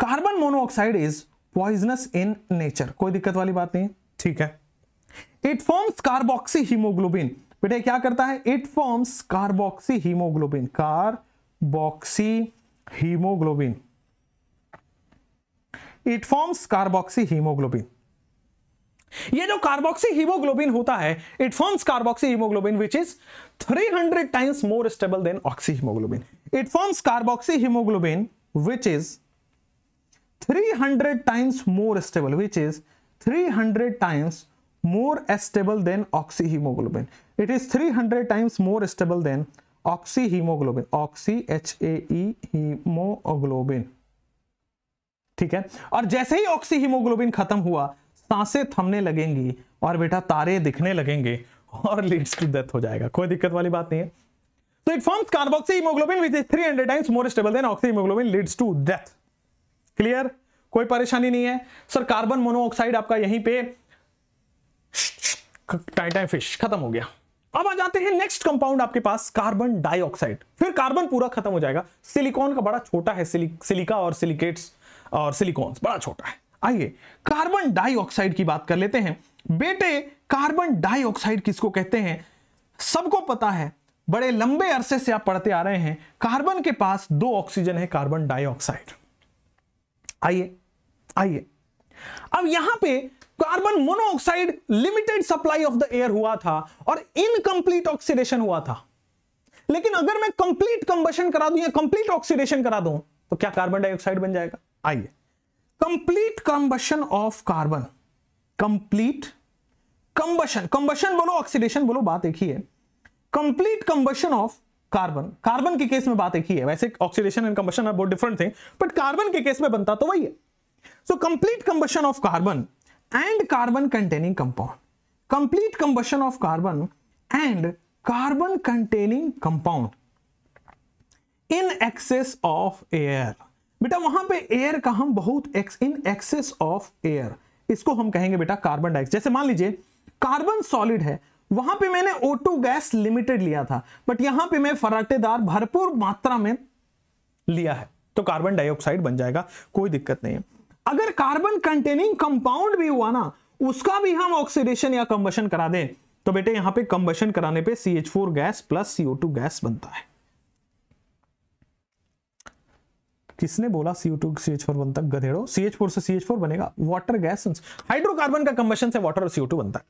carbon monoxide is poisonous in nature कोई दिक्कत वाली बात नहीं ठीक है। इट फॉर्म्स कार्बोक्सी हीमोग्लोबिन बेटा, क्या करता है? It forms carboxy haemoglobin carboxy haemoglobin it forms carboxy haemoglobin ये जो कार्बोक्सी हीमोग्लोबिन होता है it forms carboxy haemoglobin which is 300 times more stable than oxy haemoglobin it forms carboxy haemoglobin which is 300 times more stable which is 300 times more stable than oxyhemoglobin. It is 300 times more stable than oxyhemoglobin. Oxy, H A E. ठीक है और जैसे ही oxy haemoglobin खत्म हुआ, साँसें थमने लगेंगी और बेटा तारे दिखने लगेंगे और लीड्स टू डेथ हो जाएगा कोई दिक्कत वाली बात नहीं है तो it forms carboxy haemoglobin which is 300 times more stable than oxy haemoglobin leads to death clear कोई परेशानी नहीं है सर कार्बन मोनोऑक्साइड आपका यहीं पे टाइटाई फ़िश खत्म हो गया। अब आ जाते हैं नेक्स्ट कंपाउंड आपके पास कार्बन डाइऑक्साइड फिर कार्बन पूरा खत्म हो जाएगा। सिलिकॉन का बड़ा छोटा है सिलि, सिलिका और सिलिकेट्स और सिलिकॉन्स बड़ा छोटा है। आइए कार्बन डाइऑक्साइड की बात कर लेते हैं। बेटे कार्बन डाइऑक्साइड किसको कहते हैं? सबको पता है बड़े लंबे अरसे से आप पढ़ते आ रहे हैं। कार्बन के पास दो ऑक्सीजन है कार्बन डाइऑक्साइड आइए आइए। अब यहाँ पे carbon monoxide limited supply of the air हुआ था और इनकंप्लीट ऑक्सीडेशन हुआ था। लेकिन अगर मैं कंप्लीट कंबशन करा दूँ या कंप्लीट ऑक्सीडेशन करा दूँ तो क्या कार्बन डाइऑक्साइड बन जाएगा? आइए। Complete combustion of carbon. Complete combustion. Combustion बोलो, ऑक्सीडेशन बोलो, बात एक ही है। Complete combustion of carbon. Carbon के केस में बात एक ही है। वैसे ऑक्सीडेशन एंड कंबशन आर बहुत डिफरेंट थिंग बट कार्बन के केस में बनता तो वही है। So complete combustion of carbon and carbon containing compound complete combustion of carbon and carbon containing compound in excess of air बेटा, वहाँ पे एयर का हम बहुत इन एक्सेस ऑफ़ एयर इसको हम कहेंगे बेटा कार्बन डाइऑक्साइड जैसे मान लीजिए कार्बन सॉलिड है, वहाँ पे मैंने O2 गैस लिमिटेड लिया था बट यहाँ पे मैं फराटेदार भरपूर मात्रा में लिया है तो कार्बन डाइऑक्साइड बन जाएगा, कोई दिक्कत नहीं है। अगर कार्बन कंटेनिंग कंपाउंड भी हुआ ना, उसका भी हम ऑक्सीडेशन या कंबशन करा दें। तो बेटे, यहाँ पे कंबशन कराने पे CH4 gas plus CO2 gas बनता है। किसने बोला CO2 CH4 बनता? गधेड़ो। CH4 से CH4 बनेगा। वाटर गैस हाइड्रोकार्बन का कंबशन से वाटर और CO2 बनता है।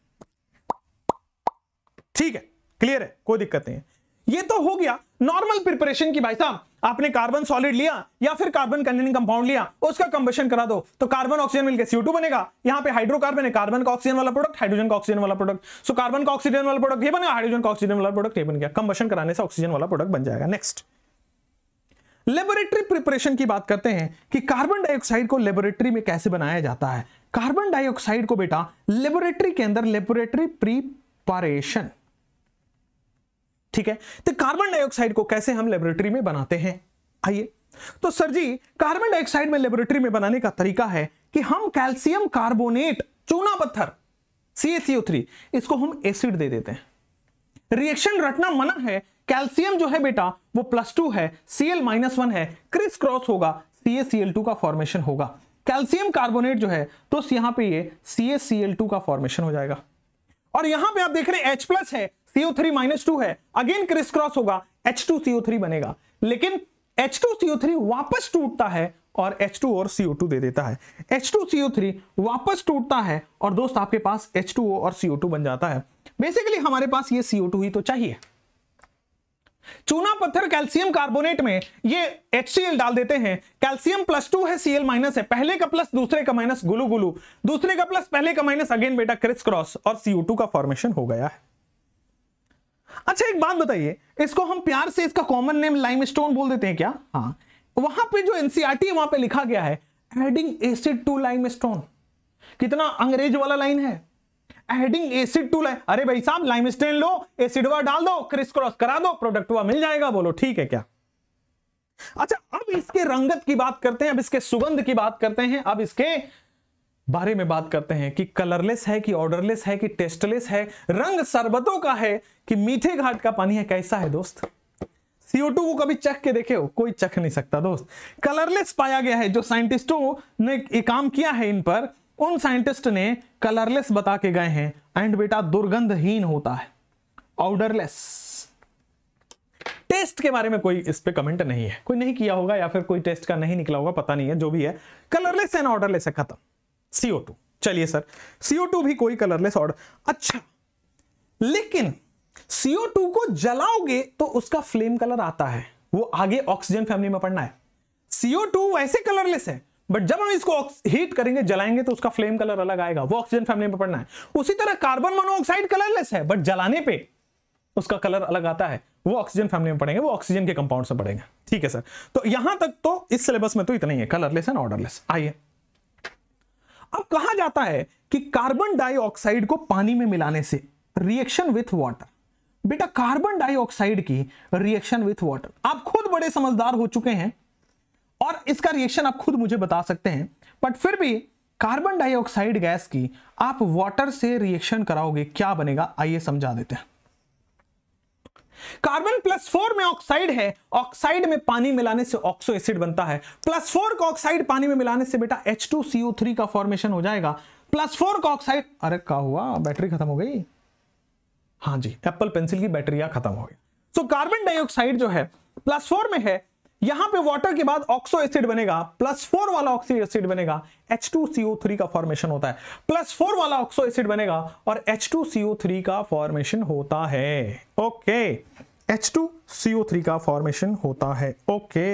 ठीक है? क्लियर है? कोई दिक्कत नहीं है। ये तो हो गया नॉर्मल प्रिपरेशन की भाई साहब। आपने कार्बन सॉलिड लिया या फिर कार्बन कंटेनिंग कंपाउंड लिया, उसका कंबेशन करा दो तो कार्बन ऑक्सीजन मिलकर सी टू बनेगा। यहाँ पे हाइड्रोकार्बन है कार्बन का ऑक्सीजन वाला प्रोडक्ट हाइड्रोजन का ऑक्सीजन वाला प्रोडक्ट सो कार्बन का ऑक्सीजन वाला प्रोडक्ट ये बनेगा हाइड्रोजन का ऑक्सीजन वाला प्रोडक्ट ये बन गया। कंबेशन कराने से ऑक्सीजन वाला प्रोडक्ट बन जाएगा। नेक्स्ट लेबोरेटरी प्रिपरेशन की बात करते हैं कि कार्बन डाइऑक्साइड को लेबोरेटरी में कैसे बनाया जाता है। कार्बन डाइऑक्साइड को बेटा लेबोरेटरी के अंदर लेबोरेटरी प्रिपरेशन ठीक है? तो कार्बन डाइऑक्साइड को कैसे हम लेबोरेटरी में बनाते हैं? आइए। तो सर जी कार्बन डाइऑक्साइड में लेबोरेटरी में बनाने का तरीका है कि हम कैल्शियम कार्बोनेट चूना पत्थर CaCO3 इसको हम एसिड दे देते हैं। रिएक्शन रटना मना है। कैल्शियम जो है बेटा, वो प्लस टू है, Cl माइनस वन है। क्रिस क्रॉस होगा CaCl2 का फॉर्मेशन होगा। कैल्शियम कार्बोनेट जो है तो यहाँ पे ये CaCl2 का फॉर्मेशन हो जाएगा। और यहाँ पे आप देख रहे हैं H प्लस है। CO3 माइनस टू है। अगेन क्रिस क्रॉस होगा H2CO3 बनेगा। लेकिन H2CO3 वापस टूटता है और H2 और CO2 दे देता है। H2CO3 वापस टूटता है और दोस्त, आपके पास एच H2O और CO2 बन जाता है। बेसिकली हमारे पास ये CO2 ही तो चाहिए। चूना पत्थर कैल्सियम कार्बोनेट में ये HCl डाल देते हैं। कैल्सियम प्लस टू है, Cl माइनस है। पहले का प्लस दूसरे का माइनस गुलू गुलू। दूसरे का प्लस पहले का माइनस अगेन बेटा क्रिस क्रॉस और CO2 का फॉर्मेशन हो गया है। अच्छा एक बात बताइए, इसको हम प्यार से इसका कॉमन नेम लाइमस्टोन बोल देते हैं क्या? हाँ वहाँ पे जो एनसीआरटी वहाँ पे लिखा गया है एडिंग एसिड टू लाइमस्टोन कितना अंग्रेज़ वाला लाइन है? एडिंग एसिड टू लाइन अरे भाई साहब लाइमस्टोन लो एसिडवा डाल दो क्रिस क्रॉस करा दो प्रोडक्ट हुआ, मिल जाएगा, बोलो, ठीक है क्या? अच्छा अब इसके रंगत की बात करते हैं, अब इसके सुगंध की बात करते हैं, अब इसके बारे में बात करते हैं कि कलरलेस है कि ऑर्डरलेस है कि टेस्टलेस है, रंग शरबतों का है कि मीठे घाट का पानी है, कैसा है दोस्त? CO2 को कभी चख के देखे हो? कोई चख नहीं सकता दोस्त। कलरलेस पाया गया है, जो साइंटिस्टों ने एक काम किया है इन पर, उन साइंटिस्ट ने कलरलेस बता के गए हैं, एंड बेटा दुर्गंधहीन होता है। ऑर्डरलेस। टेस्ट के बारे में कोई इस पे कमेंट नहीं है। कोई नहीं किया होगा या फिर कोई टेस्ट का नहीं निकला होगा, पता नहीं है, जो भी है। कलरलेस एंड ऑर्डरलेस है, खत्म। CO2 चलिए सर CO2 भी कोई कलरलेस ऑर्डर अच्छा लेकिन CO2 को जलाओगे तो उसका फ्लेम कलर आता है। वो आगे ऑक्सीजन फैमिली में पढ़ना है। CO2 वैसे कलरलेस है बट जब हम इसको हीट करेंगे, जलाएँगे तो उसका फ्लेम कलर अलग आएगा। वो ऑक्सीजन फैमिली में पड़ना है। उसी तरह कार्बन मोनोऑक्साइड कलरलेस है बट जलाने पे उसका कलर अलग आता है। वो ऑक्सीजन फैमिली में पड़ेंगे वो ऑक्सीजन के कंपाउंड से पड़ेंगे ठीक है सर तो यहाँ तक तो इस सिलेबस में तो इतना ही है कलरलेस एंड ऑर्डरलेस आइए। अब कहा जाता है कि कार्बन डाइऑक्साइड को पानी में मिलाने से रिएक्शन विथ वाटर बेटा कार्बन डाइऑक्साइड की रिएक्शन विथ वाटर आप खुद बड़े समझदार हो चुके हैं और इसका रिएक्शन आप खुद मुझे बता सकते हैं बट फिर भी कार्बन डाइऑक्साइड गैस की आप वाटर से रिएक्शन कराओगे, क्या बनेगा? आइए समझा देते हैं। कार्बन प्लस फोर में ऑक्साइड है ऑक्साइड में पानी मिलाने से ऑक्सो एसिड बनता है। प्लस फोर का ऑक्साइड पानी में मिलाने से बेटा एच टू सीओ थ्री का फॉर्मेशन हो जाएगा। प्लस फोर का ऑक्साइड अरे क्या हुआ? बैटरी खत्म हो गई? हाँ जी एप्पल पेंसिल की बैटरिया खत्म हो गई। सो कार्बन डाइऑक्साइड जो है प्लस फोर में है यहाँ पे वाटर के बाद ऑक्सो एसिड बनेगा प्लस फोर वाला ऑक्सी एसिड बनेगा H2CO3 का फॉर्मेशन होता है। प्लस फोर वाला ऑक्सो एसिड बनेगा और H2CO3 का फॉर्मेशन होता है। ओके H2CO3 का फॉर्मेशन होता है। ओके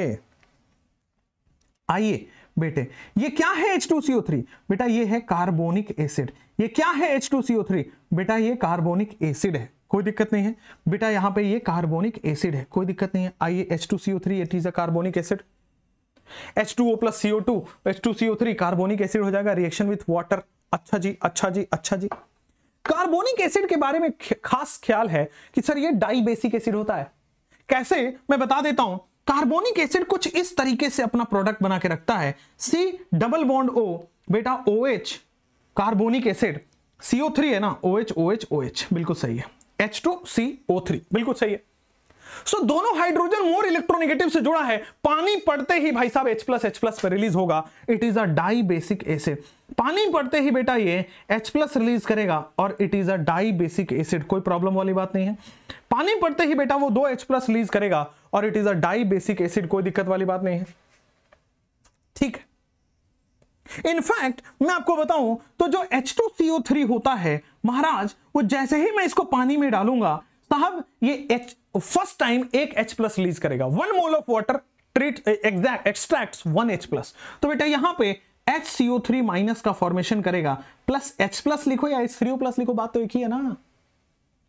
आइए बेटे, ये क्या है H2CO3 बेटा, ये है कार्बोनिक एसिड ये क्या है H2CO3 बेटा, ये कार्बोनिक एसिड है। कोई दिक्कत नहीं है। बेटा, यहाँ पे ये कार्बोनिक एसिड है। कोई दिक्कत नहीं है। आइए H2CO3 it is a carbonic acid H two O plus CO2 H2CO3 carbonic acid हो जाएगा। रिएक्शन विथ वाटर अच्छा जी अच्छा जी अच्छा जी। कार्बोनिक एसिड के बारे में खास ख्याल है कि सर, ये डाई बेसिक एसिड होता है। कैसे? मैं बता देता हूँ। कार्बोनिक एसिड कुछ इस तरीके से अपना प्रोडक्ट बना के रखता है। सी डबल बॉन्ड ओ बेटा O OH carbonic acid CO three है ना? O H O H O H बिल्कुल सही है। H2CO3 बिल्कुल सही है। सो so, दोनों हाइड्रोजन मोर इलेक्ट्रोनेगेटिव से जुड़ा है। पानी पड़ते ही भाई साहब H एच प्लस पर रिलीज़ होगा। It is a dibasic acid पानी पड़ते ही बेटा ये H रिलीज़ करेगा और it is a dibasic acid कोई प्रॉब्लम वाली बात नहीं है। पानी पड़ते ही बेटा वो दो H प्लस रिलीज़ करेगा और it is a dibasic acid कोई दिक्कत वाली बात नहीं है। ठीक है। इनफैक्ट मैं आपको बताऊँ तो जो H2CO3 होता है महाराज, वो जैसे ही मैं इसको पानी में डालूँगा, साहब, ये एच फ़र्स्ट टाइम एक एच प्लस रिलीज़ करेगा। One mole of water treat exact extract one H plus तो बेटा, यहाँ पे एच सीओ थ्री माइनस का फॉर्मेशन करेगा। प्लस एच प्लस लिखो या एच थ्री ओ प्लस लिखो, बात तो एक ही है ना?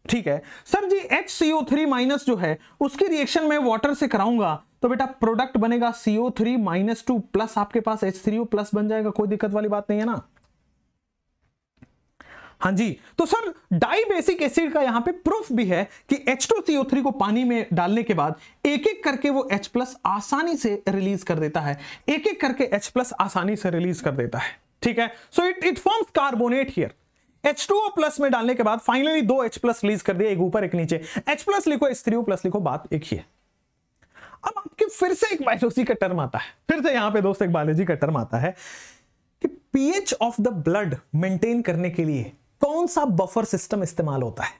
ठीक है। Sir ji H CO three minus जो है, उसकी रिएक्शन में वाटर से कराऊँगा। तो बेटा प्रोडक्ट बनेगा CO three minus two plus आपके पास एच थ्री ओ प्लस बन जाएगा। कोई दिक्कत वाली बात नहीं है ना? हाँ जी तो सर डाई बेसिक एसिड का यहाँ पे प्रूफ भी है कि H2CO3 को पानी में डालने के बाद एक एक करके वो H प्लस आसानी से रिलीज़ कर देता है। एक एक करके H प्लस आसानी से रिलीज़ कर देता है। ठीक है? So it it forms carbonate here H2O plus में डालने के बाद फाइनली दो H प्लस रिलीज़ कर दिया, एक ऊपर, एक नीचे। H प्लस लिखो H3O प्लस लिखो बात एक ही है। अब आपके फिर से एक बायोलॉजी का टर्म आता है। फिर से यहाँ पे दोस्त एक बायोलॉजी का टर्म आता है कि pH of the blood maintain करने के लिए कौन सा बफर सिस्टम इस्तेमाल होता है?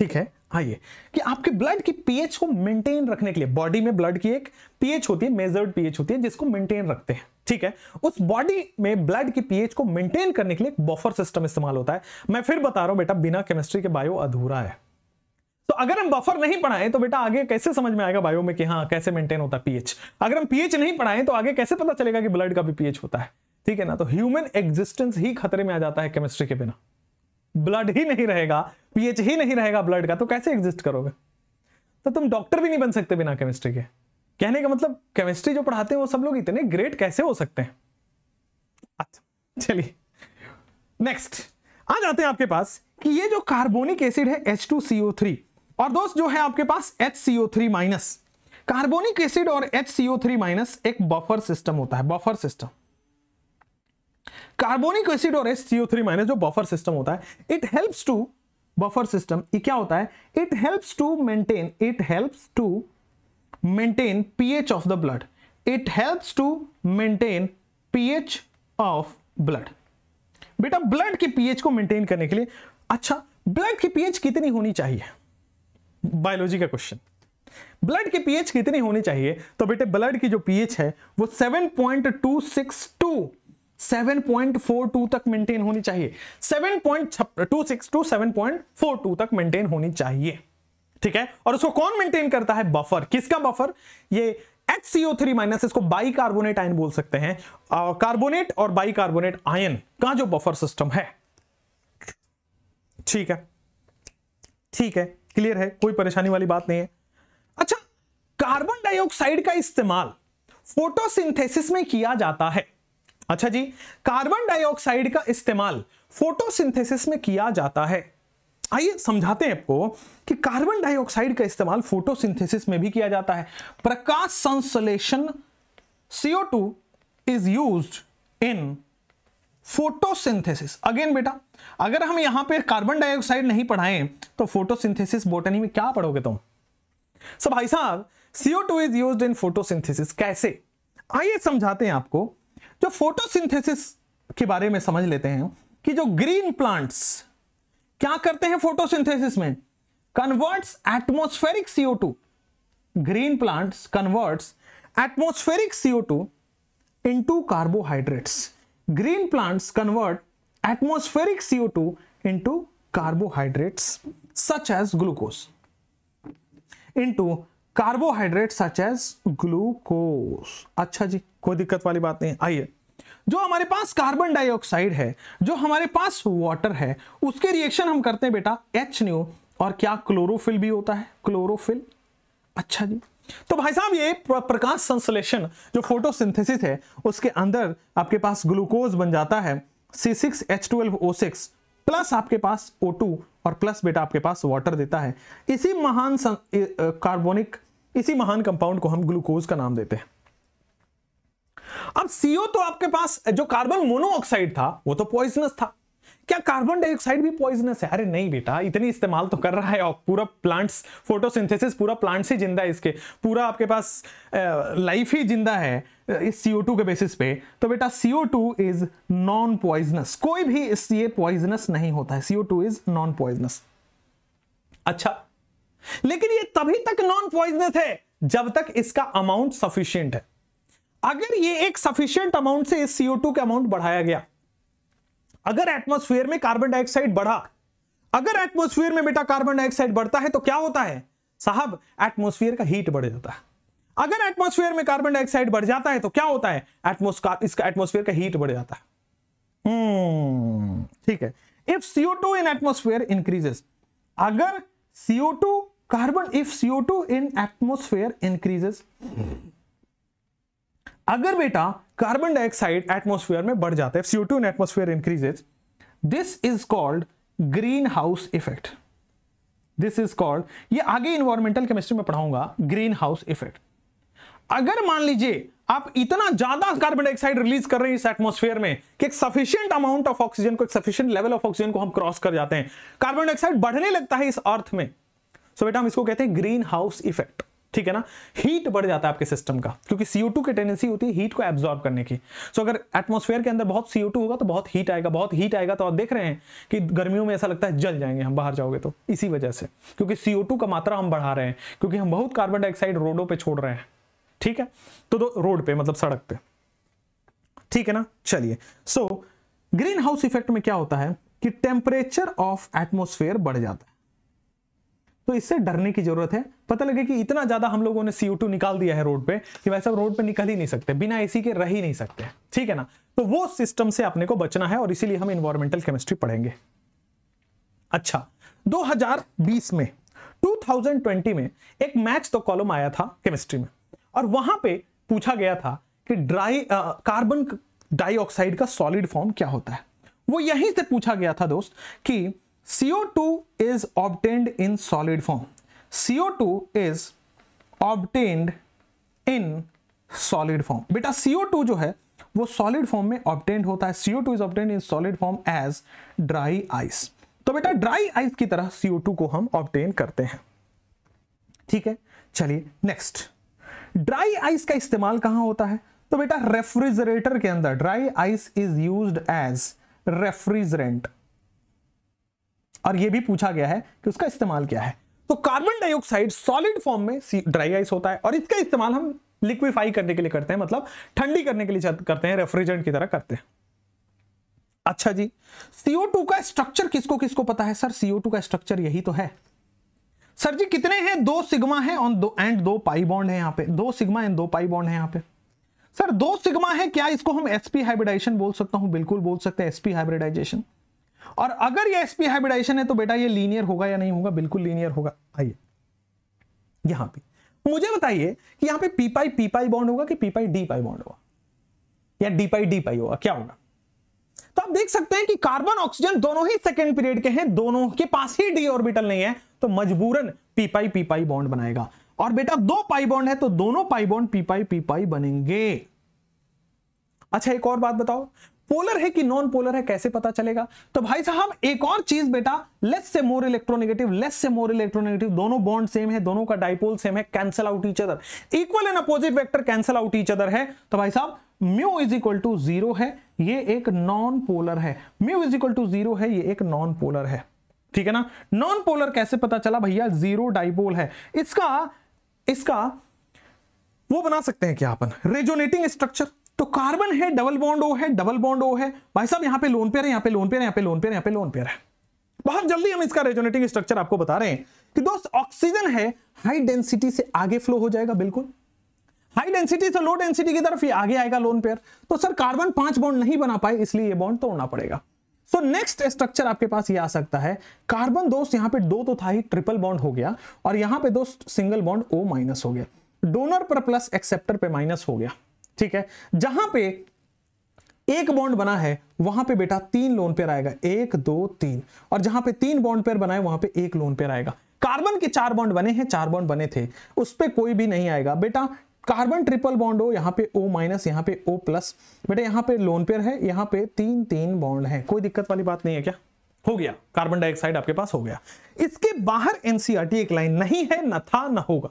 ठीक है? आइए, कि आपके ब्लड की पीएच को मेंटेन रखने के लिए बॉडी में ब्लड की एक पीएच होती है मेजर्ड पीएच होती है, जिसको मेंटेन रखते हैं। ठीक है? उस बॉडी में ब्लड की पीएच को मेंटेन करने के लिए एक बफर सिस्टम इस्तेमाल होता है। मैं फिर बता रहा हूँ, बेटा, बिना केमिस्ट्री के बायो अधूरा है। तो अगर हम बफर नहीं पढ़ाएँ तो बेटा, आगे कैसे समझ में आएगा बायो में कि हाँ कैसे मेंटेन होता है पीएच अगर हम पीएच नहीं पढ़ाएँ तो आगे कैसे पता चलेगा कि ब्लड का भी पीएच होता है? ठीक है ना? तो ह्यूमन एग्जिस्टेंस ही खतरे में आ जाता है केमिस्ट्री के बिना। ब्लड ही नहीं रहेगा पीएच ही नहीं रहेगा ब्लड का तो कैसे एग्जिस्ट करोगे? तो तुम डॉक्टर भी नहीं बन सकते बिना केमिस्ट्री के। कहने का मतलब केमिस्ट्री जो पढ़ाते हैं वो सब लोग इतने ग्रेट कैसे हो सकते हैं? अच्छा चलिए। नेक्स्ट आ जाते हैं आपके पास कि ये जो कार्बोनिक एसिड है H2CO3 और दोस्त जो है आपके पास HCO3 माइनस कार्बोनिक एसिड और HCO3 माइनस एक बफर सिस्टम होता है बफर सिस्टम कार्बोनिक एसिड और एस सीओ थ्री माइनस जो बफर सिस्टम होता है it helps to buffer system क्या होता है? It helps to maintain it helps to maintain pH of the blood it helps to maintain pH of blood बेटा blood की pH को maintain करने के लिए अच्छा ब्लड की पीएच कितनी होनी चाहिए? बायोलॉजी का क्वेश्चन ब्लड की पीएच कितनी होनी चाहिए? तो बेटे ब्लड की जो पीएच है, वो 7.262 7.42 तक मेंटेन होनी चाहिए। 7.26 टू 7.42 तक मेंटेन होनी चाहिए। ठीक है? और उसको कौन मेंटेन करता है? बफर। किसका बफर? ये एच सीओ थ्री माइनस इसको बाई कार्बोनेट आयन बोल सकते हैं। कार्बोनेट और बाई कार्बोनेट आयन का जो बफर सिस्टम है। ठीक है? ठीक है? क्लियर है? कोई परेशानी वाली बात नहीं है। अच्छा कार्बन डाइऑक्साइड का इस्तेमाल फोटोसिंथेसिस में किया जाता है। अच्छा जी कार्बन डाइऑक्साइड का इस्तेमाल फोटोसिंथेसिस में किया जाता है। आइए समझाते हैं आपको कि कार्बन डाइऑक्साइड का इस्तेमाल फोटोसिंथेसिस में भी किया जाता है। प्रकाश संश्लेषण CO2 is used in photosynthesis again बेटा, अगर हम यहाँ पे कार्बन डाइऑक्साइड नहीं पढ़ाएँ तो फोटोसिंथेसिस बोटनी में क्या पढ़ोगे तुम? सो भाई साहब CO2 is used in photosynthesis कैसे? आइए समझाते हैं आपको जो फोटोसिंथेसिस के बारे में समझ लेते हैं कि जो ग्रीन प्लांट्स क्या करते हैं फोटोसिंथेसिस में? Converts atmospheric CO two green plants converts atmospheric CO two into carbohydrates green plants convert atmospheric CO two into carbohydrates such as glucose into carbohydrates such as glucose. अच्छा जी, कोई दिक्कत वाली बात नहीं। आइए, जो हमारे पास कार्बन डाइऑक्साइड है, जो हमारे पास वाटर है, उसके रिएक्शन हम करते हैं बेटा एच न्यू और क्या क्लोरोफिल भी होता है? क्लोरोफिल अच्छा जी। तो भाई साहब, ये प्रकाश संश्लेषण, जो फोटोसिंथेसिस है, उसके अंदर आपके पास ग्लूकोज बन जाता है C6H12O6 प्लस आपके पास O2 और प्लस बेटा आपके पास वाटर देता है। इसी महान कार्बोनिक इसी महान कंपाउंड को हम ग्लूकोज का नाम देते हैं। अब सीओ तो आपके पास, जो कार्बन मोनोऑक्साइड था, वो तो पॉइजनस था। क्या कार्बन डाइऑक्साइड भी पॉइजनस है? अरे नहीं बेटा, इतनी इस्तेमाल तो कर रहा है और पूरा प्लांट्स फोटोसिंथेसिस पूरा प्लांट्स ही ज़िंदा है इसके। पूरा आपके पास लाइफ ही ज़िंदा है इस CO2 के बेसिस पे। तो बेटा CO2 इज़ नॉन पॉइजनस कोई भी इस ये पॉइजनस नहीं होता है। CO2 इज़ नॉन पॉइजनस अच्छा लेकिन ये तभी तक नॉन पॉइजनस है जब तक इसका अमाउंट सफिशियंट है। अगर ये एक सफिशियंट अमाउंट से इस CO2 का अमाउंट बढ़ाया गया अगर एटमोस्फेयर में कार्बन डाइऑक्साइड बढ़ा अगर एटमॉस्फेयर में बेटा कार्बन डाइऑक्साइड बढ़ता है तो क्या होता है? साहब एटमॉस्फेयर का हीट बढ़ जाता है। अगर एटमोस्फेयर में कार्बन डाइऑक्साइड बढ़ जाता है तो क्या होता है? एटमोस्फेयर इसका एटमोस्फेयर का हीट बढ़ जाता है। हम्म, ठीक है। If CO2 in atmosphere increases अगर CO2 carbon if CO2 in atmosphere increases अगर बेटा कार्बन डाइऑक्साइड एटमोस्फेयर में बढ़ जाता है CO two in atmosphere increases this is called greenhouse effect this is called ये आगे इन्वायरमेंटल केमिस्ट्री में पढ़ाऊँगा ग्रीन हाउस इफ़ेक्ट अगर मान लीजिए आप इतना ज़्यादा कार्बन डाइऑक्साइड रिलीज़ कर रहे हैं इस एटमोस्फेयर में कि एक सफिशियंट अमाउंट ऑफ़ ऑक्सीजन को, एक सफिशियंट लेवल ऑफ़ ऑक्सीजन को हम क्रॉस कर जाते हैं कार्बन डाइऑक्साइड बढ़ने लगता है इस अर्थ में. सो बेटा हम इसको कहते हैं ग्रीन हाउस इफ़ेक्ट ठीक है ना? हीट बढ़ जाता है आपके सिस्टम का क्योंकि CO2 की टेंडेंसी होती है हीट को एब्जॉर्ब करने की. सो so, अगर एटमॉस्फेयर के अंदर बहुत CO2 होगा तो बहुत हीट आएगा बहुत हीट आएगा तो आप देख रहे हैं कि गर्मियों में ऐसा लगता है जल जाएँगे हम बाहर जाओगे तो इसी वजह से. क्योंकि CO2 का मात्रा हम बढ़ा रहे हैं क्योंकि हम बहुत कार्बन डाइऑक्साइड रोडों पर छोड़ रहे हैं. ठीक है? तो, तो रोड पे मतलब सड़क पे. ठीक है ना? चलिए. सो ग्रीन हाउस इफ़ेक्ट में क्या होता है कि टेम्परेचर ऑफ़ एटमोस्फेयर बढ़ जाता है. तो इससे डरने की ज़रूरत है। पता लगे कि इतना ज़्यादा हम लोगों ने CO2 निकाल दिया है रोड पे कि वैसा रोड पे निकल ही नहीं सकते, बिना एसी के रह ही नहीं सकते। ठीक है ना? तो वो सिस्टम से अपने को बचना है और इसीलिए हम इन्वायरमेंटल केमिस्ट्री पढ़ेंगे। अच्छा 2020 में 2020 में एक मैच तो कॉलम आया था केमिस्ट्री में और वहाँ पे पूछा गया था कि ड्राई कार्बन डाइऑक्साइड का सॉलिड फॉर्म क्या होता है। वो यहीं से पूछा गया था दोस्त कि CO2 is obtained in solid form. CO2 is obtained in solid form. बेटा CO2 जो है वो solid form में obtained होता है CO2 is obtained in solid form as dry ice. तो बेटा ड्राई आइस की तरह CO2 को हम ऑब्टेन करते हैं ठीक है चलिए नेक्स्ट ड्राई आइस का इस्तेमाल कहाँ होता है तो बेटा रेफ्रिजरेटर के अंदर dry ice is used as refrigerant और यह भी पूछा गया है कि उसका इस्तेमाल क्या है। तो कार्बन डाइऑक्साइड सॉलिड फॉर्म में ड्राई आइस होता है और इसका इस्तेमाल हम लिक्विफाई करने के लिए करते हैं मतलब ठंडी करने के लिए करते हैं, रेफ्रिजरेंट की तरह करते हैं। अच्छा जी CO2 का स्ट्रक्चर किसको किसको पता है? सर CO2 का स्ट्रक्चर यही तो है। सर जी, कितने हैं? दो सिग्मा है और दो एंड दो पाई बॉन्ड है यहाँ पे। दो सिग्मा एंड दो पाई बॉन्ड है यहाँ पे। सर, दो सिग्मा है, क्या इसको हम एसपी हाइब्रिडाइजेशन बोल सकता हूँ? बिल्कुल बोल सकते हैं एसपी हाइब्रिडाइजेशन और अगर ये एसपी हाइब्रिडाइजेशन है तो बेटा ये लीनियर होगा या नहीं होगा? बिल्कुल लीनियर होगा। आइए। यहाँ पे। मुझे बताइए कि यहाँ पे p pi p pi bond होगा कि p pi d pi bond होगा? या डी पाई डी पाई होगा? क्या होगा? तो आप देख सकते हैं कि कार्बन ऑक्सीजन दोनों ही सेकेंड पीरियड के हैं। दोनों के पास ही डी ऑर्बिटल नहीं है तो मजबूरन p pi p pi bond बनाएगा। और बेटा दो पाई बॉन्ड है तो दोनों pi bond p pi p pi बनेंगे। अच्छा एक और बात बताओ। पोलर है कि नॉन पोलर है, कैसे पता चलेगा? तो भाई साहब, एक और चीज़ बेटा लेस से मोर इलेक्ट्रोनेगेटिव लेस से मोर इलेक्ट्रोनेगेटिव दोनों बॉन्ड सेम है, दोनों का डाइपोल सेम है cancel out each other equal and opposite vector cancel out each other है। तो भाई साहब mu is equal to zero है, ये एक नॉन पोलर है। Mu is equal to zero है, ये एक नॉन पोलर है। ठीक है ना? नॉन पोलर कैसे पता चला भैया? ज़ीरो डाइपोल है। इसका इसका, वो बना सकते हैं क्या अपन? रेजोनेटिंग स्ट्रक्चर तो कार्बन है, डबल बॉन्ड ओ है, डबल बॉन्ड ओ है। भाई साहब, यहाँ पे लोन पेयर है यहाँ पे लोन पेयर है यहाँ पे लोन पेयर है यहाँ पे लोन पेयर है बहुत जल्दी हम इसका रेजोनेटिंग स्ट्रक्चर आपको बता रहे हैं कि दोस्त ऑक्सीजन है हाई डेंसिटी से आगे फ्लो हो जाएगा, बिल्कुल। हाई डेंसिटी से लो डेंसिटी की तरफ़ ये आगे आएगा लोन पेयर तो सर कार्बन पाँच बॉन्ड नहीं बना पाए, इसलिए ये बॉन्ड तोड़ना पड़ेगा। सो नेक्स्ट स्ट्रक्चर आपके पास ये आ सकता है। कार्बन दोस्त, यहाँ पे दो तो था ही ट्रिपल बॉन्ड हो गया। और यहाँ पे दोस्त सिंगल बॉन्ड ओ माइनस हो गया। डोनर पर प्लस एक्सेप्टर पे माइनस हो गया। ठीक है? जहाँ पे एक बॉन्ड बना है, वहाँ पे बेटा तीन लोन पेयर आएगा। एक, दो, तीन। और जहाँ पे तीन बॉन्ड पेयर बनाए, वहाँ पे एक लोन पेयर आएगा। कार्बन के चार बॉन्ड बने हैं, चार बॉन्ड बने थे। उस पर कोई भी नहीं आएगा। बेटा कार्बन ट्रिपल बॉन्ड हो, यहाँ पे O माइनस यहाँ पे O प्लस बेटा, यहाँ पे लोन पेयर है, यहाँ पे तीन तीन बॉन्ड है। कोई दिक्कत वाली बात नहीं है क्या? हो गया। कार्बन डाइऑक्साइड आपके पास हो गया। इसके बाहर एनसीआरटी एक लाइन नहीं है, न था, न होगा।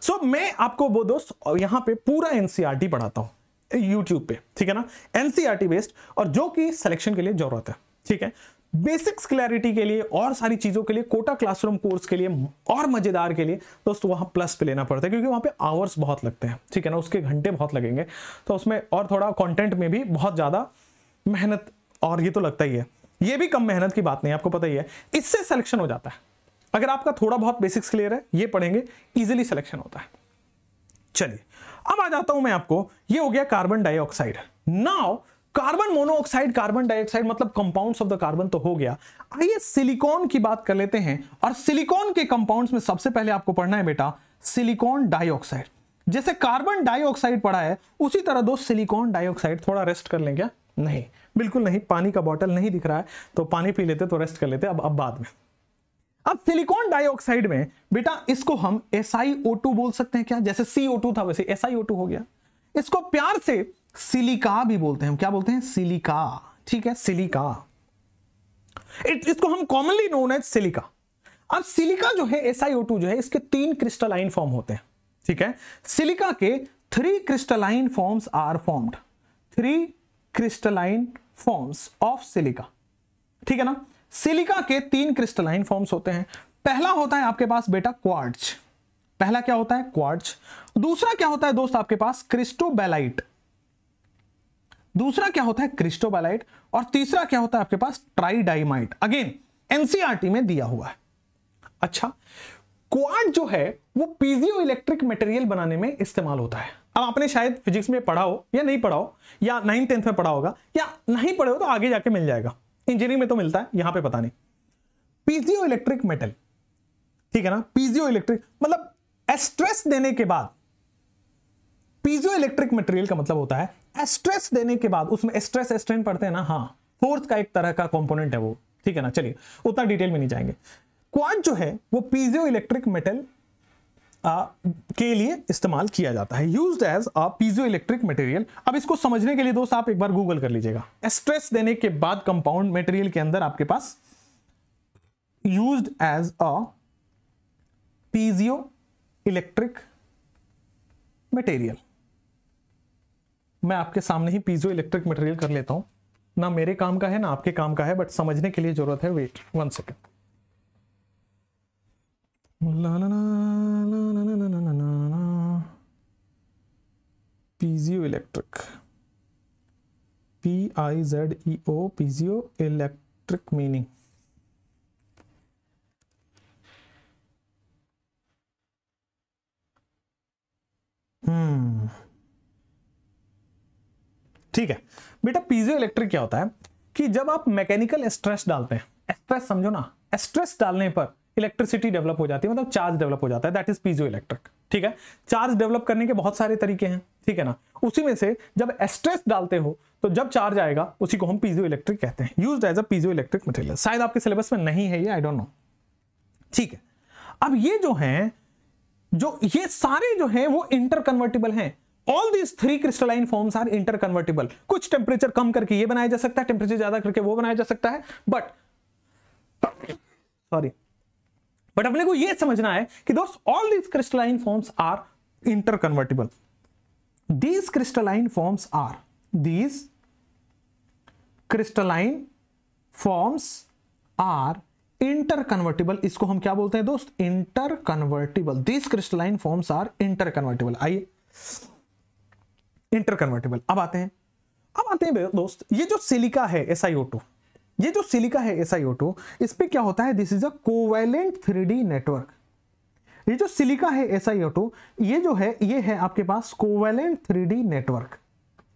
सो so, मैं आपको वो दोस्त यहाँ पे पूरा एनसीआरटी पढ़ाता हूँ यूट्यूब पे ठीक है ना? एनसीआरटी बेस्ड और जो कि सिलेक्शन के लिए ज़रूरत है ठीक है? बेसिक्स क्लैरिटी के लिए और सारी चीज़ों के लिए कोटा क्लासरूम कोर्स के लिए और मज़ेदार के लिए दोस्तों वहाँ प्लस पे लेना पड़ता है क्योंकि वहाँ पे आवर्स बहुत लगते हैं ठीक है ना? उसके घंटे बहुत लगेंगे तो उसमें और थोड़ा कंटेंट में भी बहुत ज़्यादा मेहनत और ये तो लगता ही है। ये भी कम मेहनत की बात नहीं आपको पता ही है। इससे सिलेक्शन हो जाता है। अगर आपका थोड़ा बहुत बेसिक्स क्लियर है, ये पढ़ेंगे इजिली सिलेक्शन होता है। चलिए, अब आ जाता हूँ मैं आपको, ये हो गया carbon dioxide now carbon monoxide carbon dioxide मतलब कंपाउंड्स ऑफ़ द कार्बन तो हो गया। आइए सिलिकॉन की बात कर लेते हैं, और सिलिकॉन के कंपाउंड्स में सबसे पहले आपको पढ़ना है बेटा सिलिकॉन डाइऑक्साइड जैसे कार्बन डाइऑक्साइड पढ़ा है, उसी तरह दो सिलिकॉन डाइऑक्साइड थोड़ा रेस्ट कर लें क्या? नहीं, बिल्कुल नहीं, पानी का बॉटल नहीं दिख रहा है तो पानी पी लेते तो रेस्ट कर लेते, अब अब बाद में। अब सिलिकॉन डाइऑक्साइड में, बेटा, इसको हम SiO2 बोल सकते हैं क्या? जैसे CO2 था वैसे SiO2 हो गया। इसको प्यार से सिलिका भी बोलते हैं। हम क्या बोलते हैं? सिलिका। ठीक है? सिलिका। इट इसको हम कॉमनली नोन एज सिलिका अब सिलिका जो है SiO2 जो है, इसके तीन क्रिस्टलाइन फॉर्म होते हैं। ठीक है? सिलिका के three crystalline forms are formed three crystalline forms of silica ठीक है ना? सिलिका के तीन क्रिस्टलाइन फॉर्म्स होते हैं। पहला होता है आपके पास बेटा क्वार्ट्ज पहला क्या होता है? क्वार्ट्ज दूसरा क्या होता है दोस्त आपके पास? क्रिस्टोबेलाइट दूसरा क्या होता है? क्रिस्टोबेलाइट और तीसरा क्या होता है आपके पास? ट्राइडाइमाइट अगेन एनसीआरटी में दिया हुआ है। अच्छा क्वार्ट जो है, वो पीजियो इलेक्ट्रिक मटेरियल बनाने में इस्तेमाल होता है। अब आपने शायद फिजिक्स में पढ़ा हो या नहीं पढ़ा हो, या नाइन टेंथ में पढ़ा होगा, या नहीं पढ़े हो तो आगे जाके मिल जाएगा। इंजीनियरिंग में तो मिलता है, यहाँ पे पता नहीं। पीजियो इलेक्ट्रिक मेटल, ठीक है ना? पीजियो इलेक्ट्रिक मतलब एस्ट्रेस देने के बाद पीजियो इलेक्ट्रिक मटेरियल का मतलब होता है एस्ट्रेस देने के बाद उसमें स्ट्रेस स्ट्रेन पढ़ते हैं ना हाँ फोर्थ का एक तरह का कंपोनेंट है वो, ठीक है ना? चलिए, उतना डिटेल में नहीं जाएँगे। क्वांट जो है, वो पीजियो इलेक्ट्रिक मेटल के लिए इस्तेमाल किया जाता है। Use as a piezoelectric material अब इसको समझने के लिए दोस्त आप एक बार गूगल कर लीजिएगा। स्ट्रेस देने के बाद कंपाउंड मटेरियल के अंदर आपके पास use as a piezoelectric material मैं आपके सामने ही पीजो इलेक्ट्रिक मटेरियल कर लेता हूँ। ना मेरे काम का है, ना आपके काम का है बट समझने के लिए ज़रूरत है। वेट वन सेकेंड ला ला ला ला ला ला ला ला ला ला piezoelectric P I Z E O piezoelectric meaning hmm ठीक है। बेटा पीजियो इलेक्ट्रिक क्या होता है कि जब आप मैकेनिकल स्ट्रेस डालते हैं स्ट्रेस समझो ना स्ट्रेस डालने पर इलेक्ट्रिसिटी डेवलप हो जाती है मतलब चार्ज डेवलप हो जाता है दैट इज़ पीजो इलेक्ट्रिक ठीक है? चार्ज डेवलप करने के बहुत सारे तरीके हैं, ठीक है ना? उसी में से जब स्ट्रेस डालते हो तो जब चार्ज आएगा, उसी को हम पीजो इलेक्ट्रिक कहते हैं। Use as a piezoelectric material शायद आपके सिलेबस में नहीं है ये आई डोंट नो ठीक है। अब ये जो है, जो ये सारे जो हैं, वो इंटर कन्वर्टिबल हैं। All these three crystalline forms are interconvertible कुछ टेम्परेचर कम करके ये बनाया जा सकता है टेम्परेचर ज़्यादा करके वो बनाया जा सकता है बट सॉरी बट अपने को यह समझना है कि दोस्त all these crystalline forms are interconvertible these crystalline forms are these crystalline forms are interconvertible इसको हम क्या बोलते हैं दोस्त? Interconvertible this crystalline forms are interconvertible आइए। इंटर कन्वर्टिबल अब आते हैं। अब आते हैं दोस्त, ये जो सिलिका है SiO2 ये जो सिलिका है SiO2 इस पर क्या होता है? This is a covalent three network ये जो सिलिका है SiO2 ये जो है ये है आपके पास कोवेलेंट थ्री नेटवर्क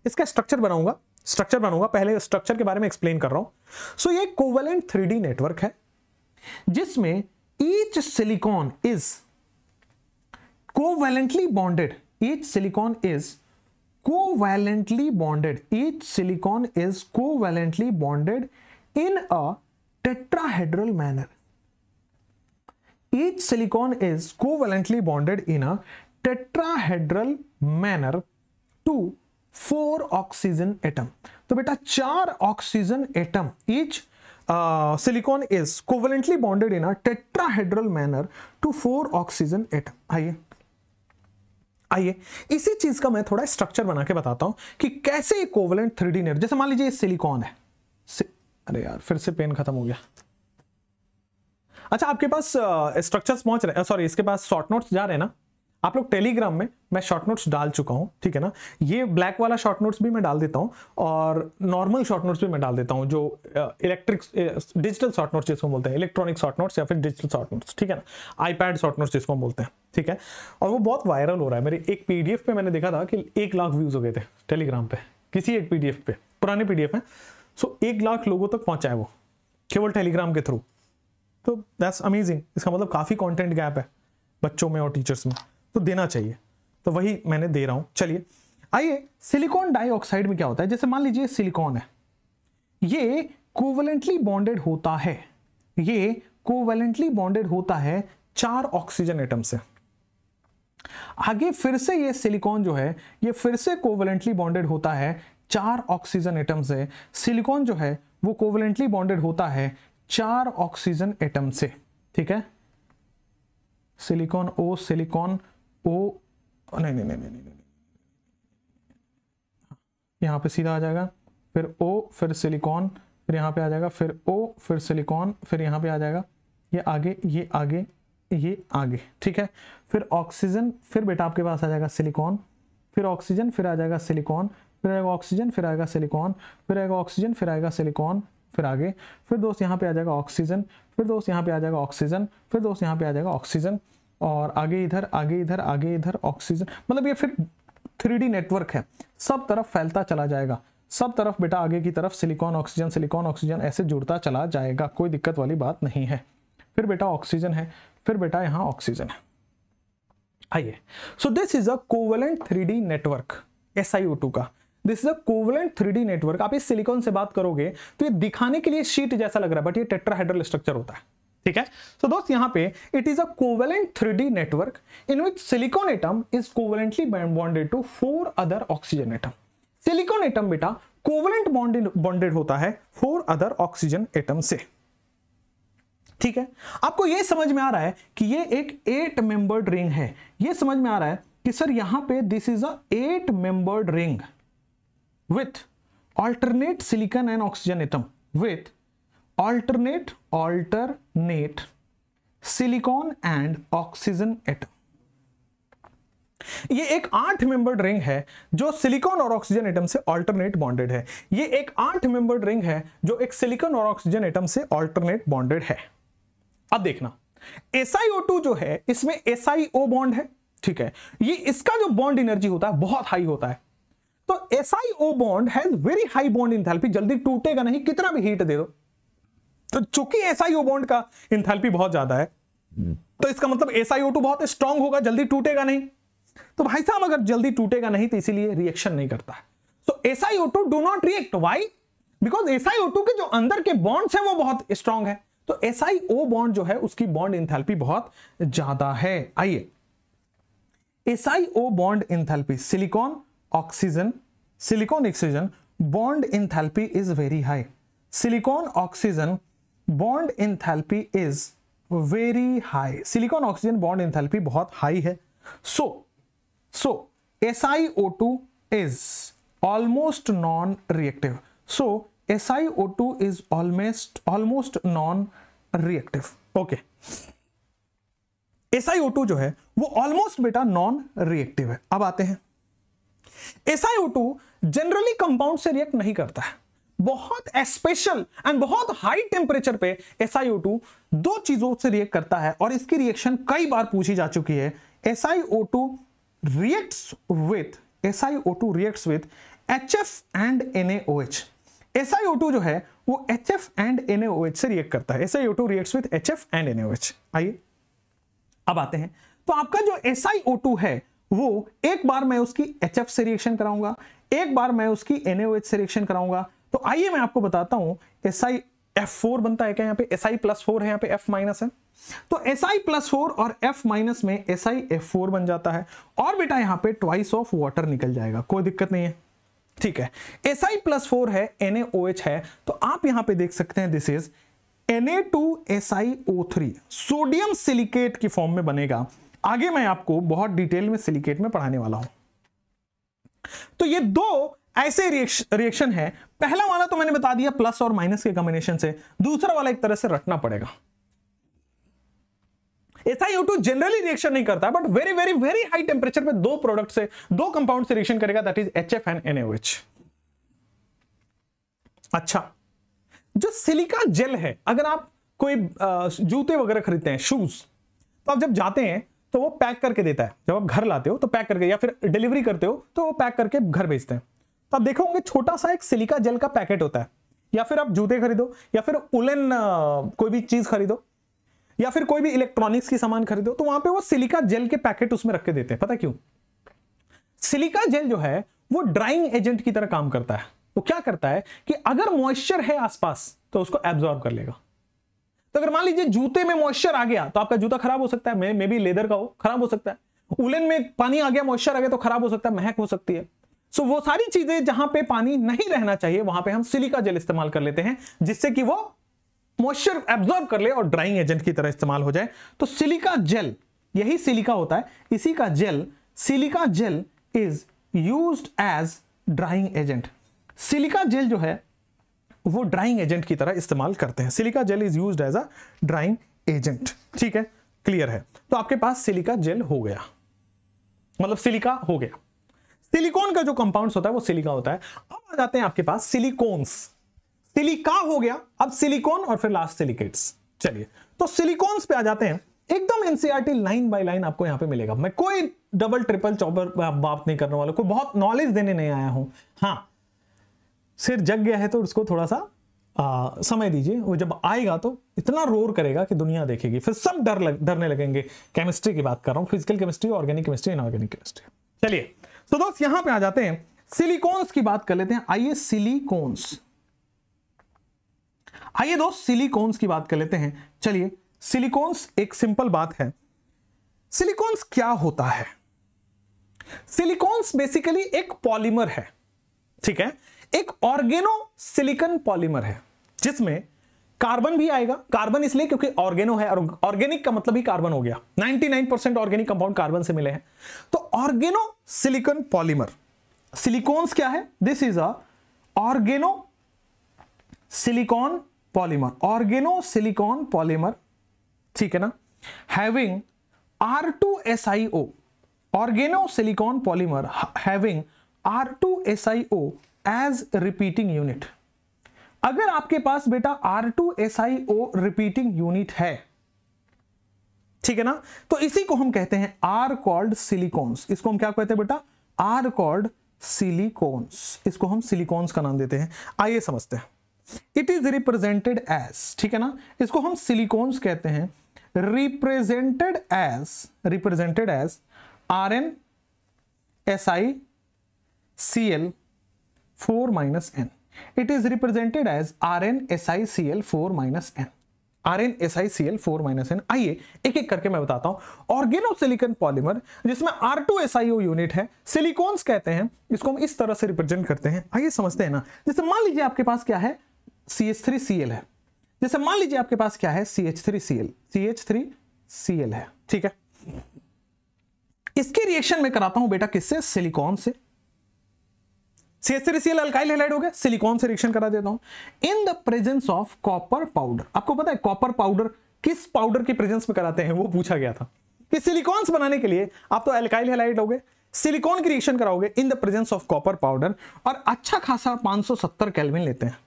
इसका स्ट्रक्चर बनाऊँगा. स्ट्रक्चर बनाऊँगा. पहले स्ट्रक्चर के बारे में एक्सप्लेन कर रहा हूँ. सो so, ये कोवेलेंट थ्री नेटवर्क है जिसमें each silicon is covalently bonded each silicon is covalently bonded each silicon is covalently bonded in a tetrahedral manner. Each silicon is covalently bonded in a tetrahedral manner to four oxygen atom. तो बेटा, चार oxygen atom each silicon is covalently bonded in a tetrahedral manner to four oxygen atom आइए। आइए। इसी चीज़ का मैं थोड़ा structure बना के बताता हूँ कि कैसे कोवलेंट थ्री डी जैसे मान लीजिए सिलिकॉन है। अरे यार, फिर से पेन खत्म हो गया। अच्छा आपके पास स्ट्रक्चर्स पहुँच रहे सॉरी इसके पास शॉर्ट नोट्स जा रहे हैं ना? आप लोग टेलीग्राम में, मैं शॉर्ट नोट्स डाल चुका हूँ, ठीक है ना? ये ब्लैक वाला शॉर्ट नोट्स भी मैं डाल देता हूँ और नॉर्मल शॉर्ट नोट्स भी मैं डाल देता हूँ, जो इलेक्ट्रिक डिजिटल शॉर्ट नोट्स जिसको बोलते हैं इलेक्ट्रॉनिक शॉर्ट नोट्स या फिर डिजिटल शॉर्ट नोट्स ठीक है ना? आईपैड शॉर्ट नोट्स जिसको बोलते हैं, ठीक है? और वो बहुत वायरल हो रहा है। मेरे एक पीडीएफ पे मैंने देखा था कि एक लाख व्यूज़ हो गए थे टेलीग्राम पे, किसी एक पीडीएफ पे, पुराने पीडीएफ है। सो एक लाख लोगों तक पहुँचा है वो, केवल टेलीग्राम के थ्रू तो दैट्स अमेजिंग इसका मतलब काफ़ी कंटेंट गैप है बच्चों में और टीचर्स में। तो देना चाहिए। तो वही मैंने दे रहा हूँ। चलिए, आइए सिलिकॉन डाइऑक्साइड में क्या होता है? जैसे मान लीजिए सिलिकॉन है। ये कोवलेंटली बॉन्डेड होता है। ये कोवलेंटली बॉन्डेड होता है चार ऑक्सीजन एटम से। आगे फिर से ये सिलिकॉन जो है, ये फिर से कोवलेंटली बॉन्डेड होता है चार ऑक्सीजन एटम से सिलिकॉन जो है, वो कोवलेंटली बॉन्डेड होता है चार ऑक्सीजन एटम से, ठीक है? सिलिकॉन ओ सिलिकॉन ओ नहीं नहीं नहीं नहीं नहीं यहाँ पे सीधा आ जाएगा, फिर ओ फिर सिलिकॉन फिर यहाँ पे आ जाएगा, फिर ओ फिर सिलिकॉन फिर यहाँ पे आ जाएगा, ये आगे ये आगे ये आगे, ठीक है? फिर ऑक्सीजन फिर बेटा आपके पास आ जाएगा सिलिकॉन फिर ऑक्सीजन फिर आ जाएगा सिलिकॉन फिर आएगा ऑक्सीजन फिर आएगा सिलिकॉन फिर आएगा ऑक्सीजन फिर आएगा सिलिकॉन फिर आगे। फिर दोस्त यहाँ पे आ जाएगा ऑक्सीजन फिर दोस्त यहाँ पे आ जाएगा ऑक्सीजन फिर दोस्त यहाँ पे आ जाएगा ऑक्सीजन और आगे इधर आगे इधर आगे इधर ऑक्सीजन मतलब ये फिर थ्री नेटवर्क है। सब तरफ़ फैलता चला जाएगा। सब तरफ़ बेटा आगे की तरफ़ सिलिकॉन ऑक्सीजन सिलिकॉन ऑक्सीजन ऐसे जुड़ता चला जाएगा। कोई दिक्कत वाली बात नहीं है। फिर बेटा ऑक्सीजन है। फिर बेटा यहाँ ऑक्सीजन है। आइए। So this is a covalent three network SiO2 का। This is a covalent three network आप इस सिलिकॉन से बात करोगे तो ये दिखाने के लिए शीट जैसा लग रहा है बट ये टेट्राहाइड्रल स्ट्रक्चर होता है। ठीक है? तो दोस्त, यहाँ पे it is a covalent three network in which silicon atom is covalently bonded to four other oxygen atom silicon atom बेटा कोवेलेंट बॉन्डेड बॉन्डेड होता है फोर अदर ऑक्सीजन एटम से। ठीक है? आपको यह समझ में आ रहा है कि ये एक एट मेंबर्ड रिंग है। यह समझ में आ रहा है कि सर यहाँ पे this is a eight membered ring with alternate silicon and oxygen atom with alternate alternate silicon and oxygen atom. ये एक आठ मेंबर्ड रिंग है जो सिलिकॉन और ऑक्सीजन एटम से ऑल्टरनेट बॉन्डेड है। ये एक आठ मेंबर्ड रिंग है जो एक सिलिकॉन और ऑक्सीजन एटम से ऑल्टरनेट बॉन्डेड है। अब देखना SiO2 जो है, इसमें SiO बॉन्ड है, ठीक है? ये इसका जो बॉन्ड एनर्जी होता है, बहुत हाई होता है। तो SiO bond has very high bond enthalpy जल्दी टूटेगा नहीं कितना भी हीट दे दो। तो चूँकि SiO बॉन्ड का इंथैल्पी बहुत ज़्यादा है तो इसका मतलब SiO2 बहुत स्ट्रांग होगा जल्दी टूटेगा नहीं। तो भाई साहब अगर जल्दी टूटेगा नहीं तो इसीलिए रिएक्शन नहीं करता। है so SiO2 do not react why because SiO2 के जो अंदर के बॉन्ड्स हैं वो बहुत स्ट्रांग है। तो SiO बॉन्ड जो है उसकी बॉन्ड इंथैल्पी बहुत ज़्यादा है। आइए। SiO bond enthalpy silicon oxygen silicon oxygen bond enthalpy is very high silicon oxygen bond enthalpy is very high silicon oxygen bond enthalpy बहुत हाई है so so SiO2 is almost non-reactive. So SiO2 is almost almost non-reactive. Okay. SiO2 जो है, वो almost बेटा non reactive है अब आते हैं SiO2 जनरली कंपाउंड से रिएक्ट नहीं करता है। बहुत स्पेशल एंड बहुत हाई टेम्परेचर पे SiO2 दो चीज़ों से रिएक्ट करता है और इसकी रिएक्शन कई बार पूछी जा चुकी है। SiO2 reacts with SiO2 reacts with HF and NaOH SiO2 जो है, वो HF and NaOH से रिएक्ट करता है। SiO2 reacts with HF and NaOH आइए, अब आते हैं। तो आपका जो SiO2 है वो एक बार मैं उसकी HF से रिएक्शन कराऊँगा, एक बार मैं उसकी NaOH से रिएक्शन कराऊँगा। तो आइए मैं आपको बताता हूँ एस आई एफ़ फोर बनता है क्या यहाँ पे? SI प्लस फोर है यहाँ पे, F माइनस है। तो SI प्लस फोर और F माइनस में SI F4 बन जाता है। और बेटा यहाँ पे ट्वाइस ऑफ़ वाटर निकल जाएगा, कोई दिक्कत नहीं है। ठीक है एस आई प्लस फोर है NaOH है। तो आप यहाँ पे देख सकते हैं this is Na2SiO3 sodium silicate की फॉर्म में बनेगा। आगे मैं आपको बहुत डिटेल में सिलिकेट में पढ़ाने वाला हूँ। तो ये दो ऐसे रिएक्शन है। पहला वाला तो मैंने बता दिया प्लस और माइनस के कॉम्बिनेशन से। दूसरा वाला एक तरह से रटना पड़ेगा। SiO2 जनरली रिएक्शन नहीं करता but very very very high temperature पे दो प्रोडक्ट से, दो कंपाउंड से रिएक्शन करेगा that is HF and NaOH अच्छा जो सिलिका जेल है, अगर आप कोई जूते वगैरह खरीदते हैं शूज़ तो आप जब जाते हैं तो वो पैक करके देता है। जब आप घर लाते हो तो पैक करके या फिर डिलीवरी करते हो तो वो पैक करके घर भेजते हैं। तो आप देखोगे छोटा सा एक सिलिका जेल का पैकेट होता है। या फिर आप जूते खरीदो, या फिर उलन कोई भी चीज़ खरीदो, या फिर कोई भी इलेक्ट्रॉनिक्स की सामान खरीदो तो वहाँ पे वो सिलिका जेल के पैकेट उसमें रख के देते हैं। पता क्यों? सिलिका जेल जो है, वो ड्राइंग एजेंट की तरह काम करता है। वो क्या करता है कि अगर मॉइस्चर है आसपास तो उसको एब्जॉर्ब कर लेगा। तो अगर मान लीजिए जूते में मॉइस्चर आ गया तो आपका जूता खराब हो सकता है। मे मे भी लेदर का हो, खराब हो सकता है। उलन में पानी आ गया मॉइस्चर आ गया तो खराब हो सकता है, महक हो सकती है। सो वो सारी चीज़ें जहाँ पे पानी नहीं रहना चाहिए, वहाँ पे हम सिलिका जेल इस्तेमाल कर लेते हैं, जिससे कि वो मॉइस्चर एब्जॉर्ब कर ले और ड्राइंग एजेंट की तरह इस्तेमाल हो जाए। तो सिलिका जेल यही सिलिका होता है। इसी का gel silica gel is use as drying agent silica gel जो है वो ड्राइंग एजेंट की तरह इस्तेमाल करते हैं। Silica gel is use as a drying agent ठीक है? क्लियर है? तो आपके पास सिलिका जेल हो गया। मतलब सिलिका हो गया। सिलिकॉन का जो कंपाउंड्स होता है, वो सिलिका होता है। अब आ जाते हैं आपके पास सिलिकॉन्स सिलिका हो गया। अब सिलिकॉन और फिर लास्ट सिलिकेट्स चलिए। तो सिलिकॉन्स पे आ जाते हैं। एकदम एनसीआरटी लाइन बाय लाइन आपको यहाँ पे मिलेगा। मैं कोई डबल ट्रिपल चौपर बात नहीं करने वाला। कोई बहुत नॉलेज देने नहीं आया हूँ। हाँ सिर जग गया है तो उसको थोड़ा सा आ, समय दीजिए। वो जब आएगा तो इतना रोर करेगा कि दुनिया देखेगी। फिर सब डर लग, डरने लगेंगे। केमिस्ट्री की बात कर रहा हूँ। Physical chemistry organic chemistry inorganic chemistry चलिए। तो दोस्त यहाँ पे आ जाते हैं। सिलिकॉन्स की बात कर लेते हैं। आइए सिलिकॉन्स आइए दोस्त सिलिकॉन्स की बात कर लेते हैं। चलिए सिलिकॉन्स एक सिंपल बात है। सिलिकॉन्स क्या होता है? सिलिकॉन्स बेसिकली एक पॉलीमर है। ठीक है? एक ऑर्गेनो सिलिकन पॉलीमर है, जिसमें कार्बन भी आएगा। कार्बन इसलिए क्योंकि ऑर्गेनो है, और ऑर्गेनिक का मतलब ही कार्बन हो गया। 99% ऑर्गेनिक कंपाउंड कार्बन से मिले हैं। तो ऑर्गेनो सिलिकन पॉलीमर, सिलिकॉन्स क्या है? This is a organosilicon polymer. Organosilicon polymer, ठीक है ना? Having R two S I O organosilicon polymer having R two S I O as repeating unit अगर आपके पास बेटा R two S I O repeating unit है, ठीक है ना? तो इसी को हम कहते हैं आर कॉल्ड सिलिकॉन्स इसको हम क्या कहते हैं बेटा? आर कॉल्ड सिलिकॉन्स इसको हम सिलिकॉन्स का नाम देते हैं। आइए समझते हैं। इट इज़ रिप्रेजेंटेड एज ठीक है ना? इसको हम सिलिकॉन्स कहते हैं। Represented as represented as R n S I C L four minus n. It is represented as R n S I C L four minus n R n S I C L four minus n आइए एक एक करके मैं बताता हूँ। Organo silicon polymer जिसमें R two S I O unit है silicones कहते हैं, इसको हम इस तरह से रिप्रेजेंट करते हैं। आइए, समझते हैं ना। जैसे मान लीजिए आपके पास क्या है? C H three C L है। जैसे मान लीजिए आपके पास क्या है? C H three C L C H three C L है। ठीक है? इसके रिएक्शन में कराता हूँ बेटा किससे? सिलिकॉन से। C H three C L alkyl halide हो गया सिलिकॉन से रिएक्शन करा देता हूँ। In the presence of copper powder आपको पता है कॉपर पाउडर किस पाउडर के प्रेजेंस में कराते हैं? वो पूछा गया था। कि सिलिकॉन्स बनाने के लिए आप तो अल्काइल हेलाइड हो गए सिलिकॉन की रिएक्शन कराओगे in the presence of copper powder और अच्छा खासा 570 केल्विन लेते हैं।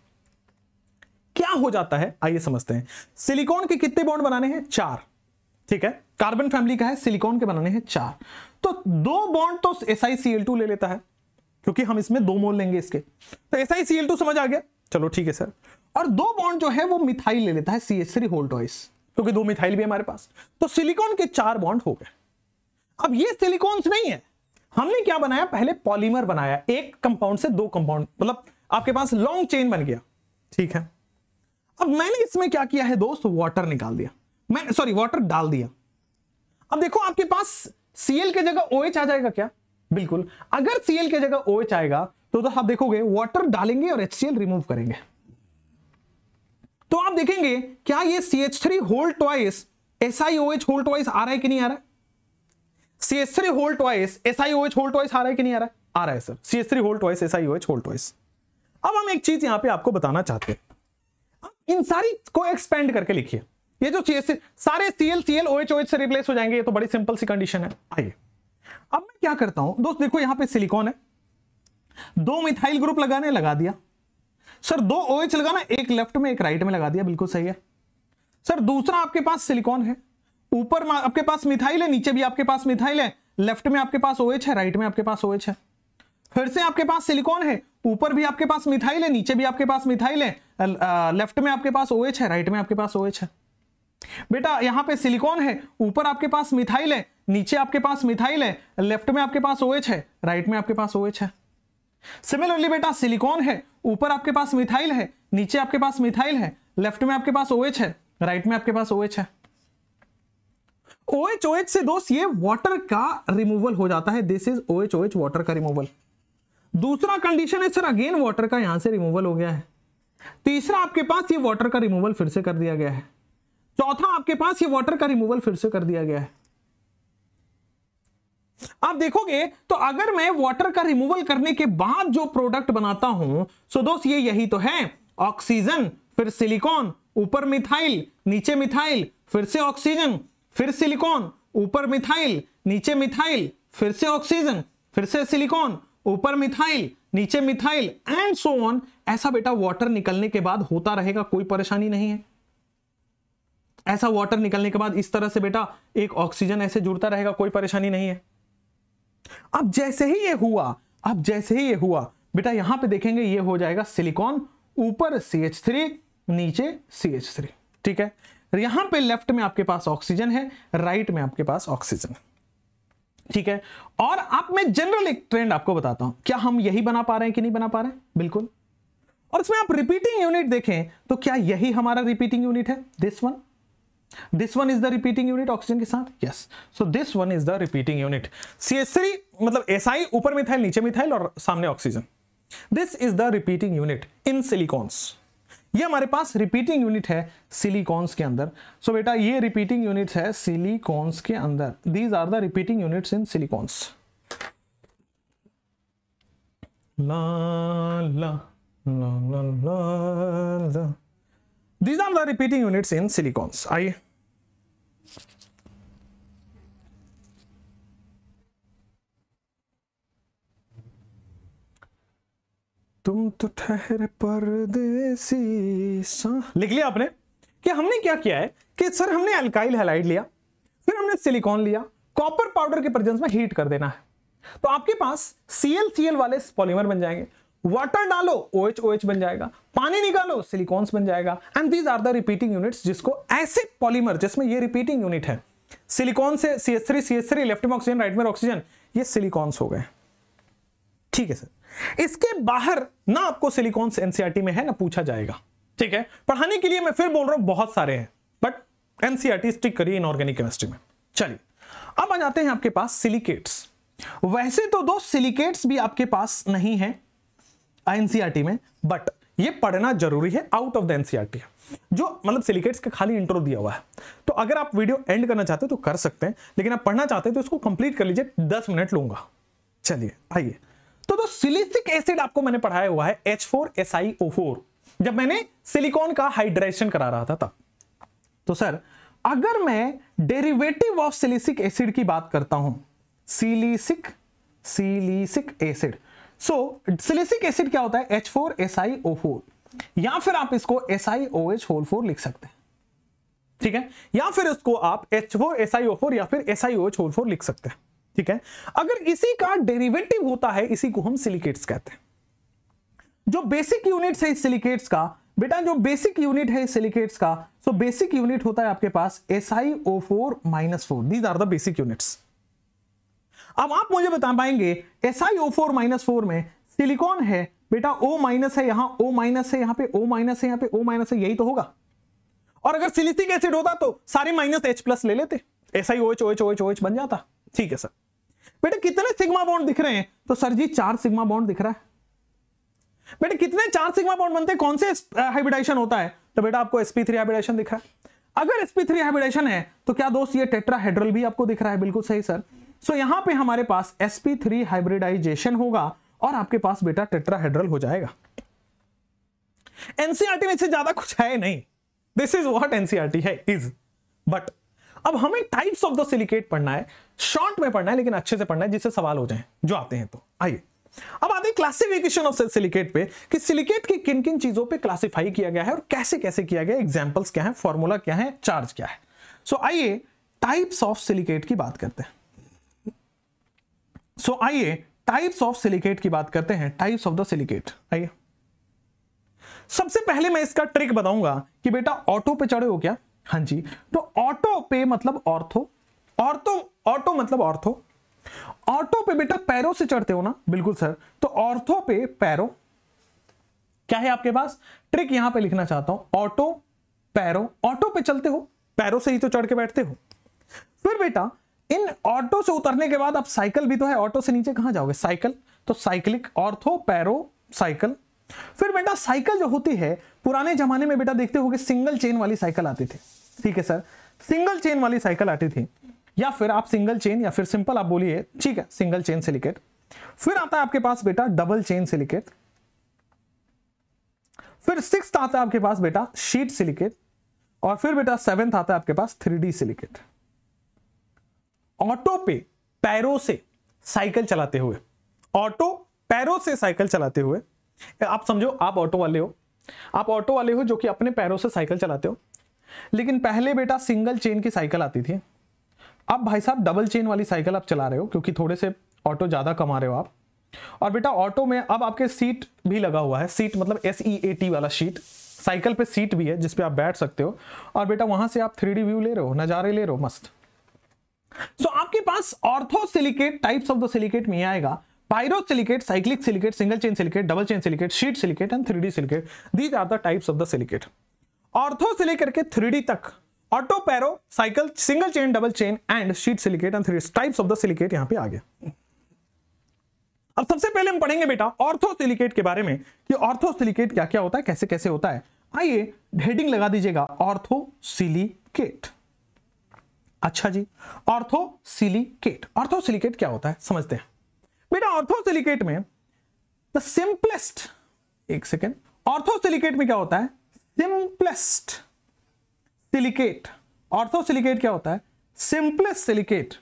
क्या हो जाता है? आइए समझते हैं। सिलिकॉन के कितने बॉन्ड बनाने हैं? चार। ठीक है? कार्बन फैमिली का है सिलिकॉन के बनाने हैं चार। तो दो बॉन्ड तो एस ले लेता है। क्योंकि हम इसमें दो मोल लेंगे इसके। तो एस समझ आ गया। चलो ठीक है, सर। और दो बॉन्ड जो है, वो मिथाइल ले लेता है सी थ्री क्योंकि दो मिथाइल भी हमारे पास। तो सिलिकॉन के चार बॉन्ड हो गए। अब ये सिलिकॉन्स नहीं है। हमने क्या बनाया? पहले पॉलीमर बनाया। एक कंपाउंड से दो कंपाउंड मतलब आपके पास लॉन्ग चेन बन गया। ठीक है? अब मैंने इसमें क्या किया है दोस्त? वाटर निकाल दिया। मैं सॉरी वाटर डाल दिया। अब देखो, आपके पास सीएल के जगह ओएच आ जाएगा क्या? बिल्कुल। अगर सीएल के जगह ओ OH आएगा तो, तो आप देखोगे वाटर डालेंगे और एच रिमूव करेंगे। तो आप देखेंगे क्या ये C H three whole twice S I O H whole twice आ रहा है कि नहीं आ रहा C H three whole twice S I O H whole twice आ रहा है कि नहीं आ रहा है? आ रहा है sir C H three whole twice S I O H whole twice अब हम एक चीज़ यहाँ पे आपको बताना चाहते हैं। इन सारी को एक्सपेंड करके लिखिए। ये जो चीज़ सारे सीएल सीएल ओएच ओएच से रिप्लेस हो जाएँगे ये तो बड़ी सिंपल सी कंडीशन है। आइए। अब मैं क्या करता हूँ दोस्त देखो यहाँ पे सिलिकॉन है दो मिथाइल ग्रुप लगाने लगा दिया सर दो ओएच लगाना एक लेफ़्ट में एक राइट में लगा दिया बिल्कुल सही है सर दूसरा आपके पास सिलिकॉन है ऊपर आपके पास मिथाइल है नीचे भी आपके पास मिथाइल है लेफ़्ट में आपके पास ओएच है राइट में आपके पास ओएच है फिर से आपके पास सिलिकॉन है ऊपर भी आपके पास मिथाइल है नीचे भी आपके पास मिथाइल है लेफ़्ट में आपके पास ओएच है राइट में आपके पास ओएच है बेटा, यहाँ पे सिलिकॉन है, ऊपर आपके पास मिथाइल है, नीचे आपके पास मिथाइल है, लेफ़्ट में आपके पास ओएच है, राइट में आपके पास ओएच है। सिमिलरली बेटा, सिलिकॉन है, ऊपर आपके पास मिथाइल है, नीचे आपके पास मिथाइल है, लेफ़्ट में आपके पास ओएच है, राइट में आपके पास ओएच है। OH OH से दोस्त ये वाटर का रिमूवल हो जाता है this is OH OH water का रिमूवल दूसरा कंडीशन है सर अगेन वाटर का यहाँ से रिमूवल हो गया है। तीसरा आपके पास ये वाटर का रिमूवल फिर से कर दिया गया है। चौथा आपके पास ये वाटर का रिमूवल फिर से कर दिया गया है। आप देखोगे तो अगर मैं वाटर का रिमूवल करने के बाद जो प्रोडक्ट बनाता हूँ सो दोस्त, ये यही तो है। ऑक्सीजन फिर सिलिकॉन ऊपर मिथाइल नीचे मिथाइल फिर से ऑक्सीजन फिर सिलिकॉन ऊपर मिथाइल नीचे मिथाइल फिर से ऑक्सीजन फिर से सिलिकॉन ऊपर मिथाइल नीचे मिथाइल एंड सो ऑन ऐसा बेटा वाटर निकलने के बाद होता रहेगा, कोई परेशानी नहीं है। ऐसा वाटर निकलने के बाद इस तरह से बेटा एक ऑक्सीजन ऐसे जुड़ता रहेगा, कोई परेशानी नहीं है। अब जैसे ही ये हुआ, अब जैसे ही ये हुआ, बेटा यहाँ पे देखेंगे ये हो जाएगा सिलिकॉन ऊपर CH3 नीचे CH3 ठीक है? यहाँ पे लेफ़्ट में आपके पास ऑक्सीजन है राइट में आपके पास ऑक्सीजन ठीक है? और आप मैं जनरल एक ट्रेंड आपको बताता हूँ, क्या हम यही बना पा रहे हैं कि नहीं बना पा रहे हैं? बिल्कुल। और इसमें आप रिपीटिंग यूनिट देखें तो क्या यही हमारा रिपीटिंग यूनिट है? This one this one is the repeating unit oxygen के साथ? Yes so this one is the repeating unit C S three मतलब एसआई ऊपर मिथाइल, नीचे मिथाइल और सामने oxygen this is the repeating unit in silicones ये हमारे पास रिपीटिंग यूनिट है सिलिकॉन्स के अंदर. सो so बेटा, ये रिपीटिंग यूनिट है सिलिकॉन्स के अंदर. These are the repeating units in silicones ला ला ला ला ला these are the repeating units in silicones आइए तुम तो ठहर परदेसी लिख लिया आपने कि हमने क्या किया है कि सर हमने अल्काइल हेलाइड लिया, फिर हमने सिलिकॉन लिया कॉपर पाउडर के प्रेजेंस में हीट कर देना है। तो आपके पास सीएल वाले पॉलीमर बन जाएँगे। वाटर डालो ओ एच बन जाएगा। पानी निकालो सिलिकॉन्स बन जाएगा। And these are the repeating units जिसको ऐसे पॉलीमर जिसमें ये रिपीटिंग यूनिट है। सिलिकॉन से C S three C S three left में ऑक्सीजन राइट में ऑक्सीजन ये सिलिकॉन्स हो गए। ठीक है सर इसके बाहर ना आपको सिलिकॉन्स एनसीआरटी में है, ना पूछा जाएगा। ठीक है? पढ़ाने के लिए मैं फिर बोल रहा हूँ, बहुत सारे हैं बट एनसीआरटी स्टिक करिए इनऑर्गेनिक केमिस्ट्री में। चलिए, अब आ जाते हैं आपके पास सिलिकेट्स वैसे तो दो सिलिकेट्स भी आपके पास नहीं है एनसीआरटी में बट ये पढ़ना ज़रूरी है आउट ऑफ़ द एनसीआरटी जो मतलब सिलिकेट्स का खाली इंट्रो दिया हुआ है। तो अगर आप वीडियो एंड करना चाहते हो तो कर सकते हैं, लेकिन आप पढ़ना चाहते हैं तो इसको कंप्लीट कर लीजिए, दस मिनट लूँगा। चलिए, आइए। तो तो सिलिसिक एसिड आपको मैंने पढ़ाया हुआ है H four S I O four जब मैंने सिलिकॉन का हाइड्रेशन करा रहा था तब। तो सर, अगर मैं डेरिवेटिव ऑफ़ सिलिसिक एसिड की बात करता हूँ, silicic silicic acid so silicic acid क्या होता है? H four S I O four या फिर आप इसको S I O H whole four लिख सकते हैं। ठीक है? या फिर इसको आप H four S I O four या फिर S I O H whole four लिख सकते हैं। ठीक है? अगर इसी का डेरिवेटिव होता है, इसी को हम सिलिकेट्स कहते हैं। जो बेसिक यूनिट है सिलिकेट्स का, बेटा जो बेसिक यूनिट है सिलिकेट्स का सो बेसिक यूनिट होता है आपके पास S I minus four these are the basic units अब आप मुझे बता पाएँगे S I O four minus four में सिलिकॉन है, बेटा ओ माइनस है यहाँ ओ माइनस है यहाँ पे ओ माइनस है यहाँ पे ओ माइनस है, यही तो होगा। और अगर सिलिसिक एसिड होता तो सारे माइनस एच प्लस ले लेते। S I O H O H O H बन जाता। ठीक है सर बेटे, कितने सिग्मा बॉन्ड दिख रहे हैं? तो सर जी, चार सिग्मा बॉन्ड दिख रहा है। बेटे, कितने चार सिग्मा बॉन्ड बनते हैं? कौन से हाइब्रिडाइजेशन होता है? तो बेटा, आपको sp3 हाइब्रिडाइजेशन दिख रहा है। अगर sp3 हाइब्रिडाइजेशन है तो क्या दोस्त, ये टेट्राहेड्रल भी आपको दिख रहा है? बिल्कुल सही, सर। सो यहाँ पे हमारे पास sp3 हाइब्रिडाइजेशन होगा और आपके पास बेटा टेट्राहेड्रल हो जाएगा। एनसीआरटी में से ज़्यादा कुछ है नहीं। दिस इज़ व्हाट एनसीआरटी है इज़ बट अब हमें टाइप्स ऑफ़ द सिलिकेट पढ़ना है। शॉर्ट में पढ़ना है, लेकिन अच्छे से पढ़ना है, जिससे सवाल हो जाए, जो आते हैं तो। आइए। अब आते हैं क्लासिफिकेशन ऑफ़ सिलिकेट पे, कि सिलिकेट की किन किन चीज़ों पे क्लासिफाई किया गया है और कैसे कैसे किया गया एग्जांपल्स क्या है फॉर्मूला क्या है चार्ज क्या है। सो आइए टाइप्स ऑफ़ सिलिकेट की बात करते हैं। सो आइए टाइप्स ऑफ़ सिलिकेट की बात करते हैं टाइप्स ऑफ़ द सिलिकेट आइए। सबसे पहले मैं इसका ट्रिक बताऊँगा कि बेटा ऑटो पे चढ़े हो क्या? हाँ जी। तो ऑटो पे मतलब ऑर्थो ऑर्थो ऑटो मतलब ऑर्थो ऑटो पे बेटा पैरों से चढ़ते हो ना? बिल्कुल सर। तो ऑर्थो पे पैरो। क्या है आपके पास? ट्रिक यहाँ पे लिखना चाहता हूँ। ऑटो पैरो ऑटो पे चलते हो। पैरों से ही तो चढ़ के बैठते हो। फिर बेटा, इन ऑटो से उतरने के बाद आप साइकिल भी तो है। ऑटो से नीचे कहाँ जाओगे? साइकिल। तो साइकिलिक ऑर्थो पैरो, साइकिल। फिर बेटा, साइकिल जो होती है, पुराने जमाने में बेटा देखते हो सिंगल चेन वाली साइकिल आती थी। ठीक है सर? सिंगल चेन वाली साइकिल आती थी। या फिर आप सिंगल चेन या फिर सिंपल आप बोलिए। ठीक है सिंगल चेन सिलिकेट फिर आता है आपके पास बेटा डबल चेन सिलिकेट फिर सिक्स आता है आपके पास बेटा शीट सिलिकेट और फिर बेटा सेवेंथ आता है आपके पास थ्री डी सिलिकेट ऑटो पे पैरों से साइकिल चलाते हुए ऑटो पैरों से साइकिल चलाते हुए, आप समझो आप ऑटो वाले हो। आप ऑटो वाले हो जो कि अपने पैरों से साइकिल चलाते हो। लेकिन पहले बेटा सिंगल चेन की साइकिल आती थी। अब भाई साहब डबल चेन वाली साइकिल आप चला रहे हो क्योंकि थोड़े से ऑटो ज़्यादा कमा रहे हो आप। और बेटा ऑटो में अब आपके सीट भी लगा हुआ है। सीट मतलब एस ई ए टी वाला सीट साइकिल पे सीट भी है जिसपे आप बैठ सकते हो। और बेटा वहाँ से आप थ्री व्यू ले रहे हो नज़ारे ले रहे हो मस्त। सो so, आपके पास ortho silicate types of the silicate में आएगा। Pyro silicate cyclic silicate single chain silicate double chain silicate sheet silicate and three silicate these are the types of the silicate ortho से लेकर के three तक auto, pyro, cycle, single chain, double chain and sheet silicate and three types of the silicate यहाँ पे आ गया अब सबसे पहले हम पढ़ेंगे बेटा ऑर्थोसिलिकेट के बारे में कि ऑर्थोसिलिकेट क्या क्या होता है, कैसे कैसे होता है। आइए हेडिंग लगा दीजिएगा ऑर्थोसिलिकेट अच्छा जी ऑर्थोसिलिकेट ऑर्थोसिलिकेट क्या होता है, समझते हैं। बेटा ऑर्थोसिलिकेट में द सिंपलेस्ट एक सेकेंड ऑर्थोसिलिकेट में क्या होता है सिंपलेस्ट सिलिकेट ऑर्थोसिलिकेट क्या होता है? Simplest silicate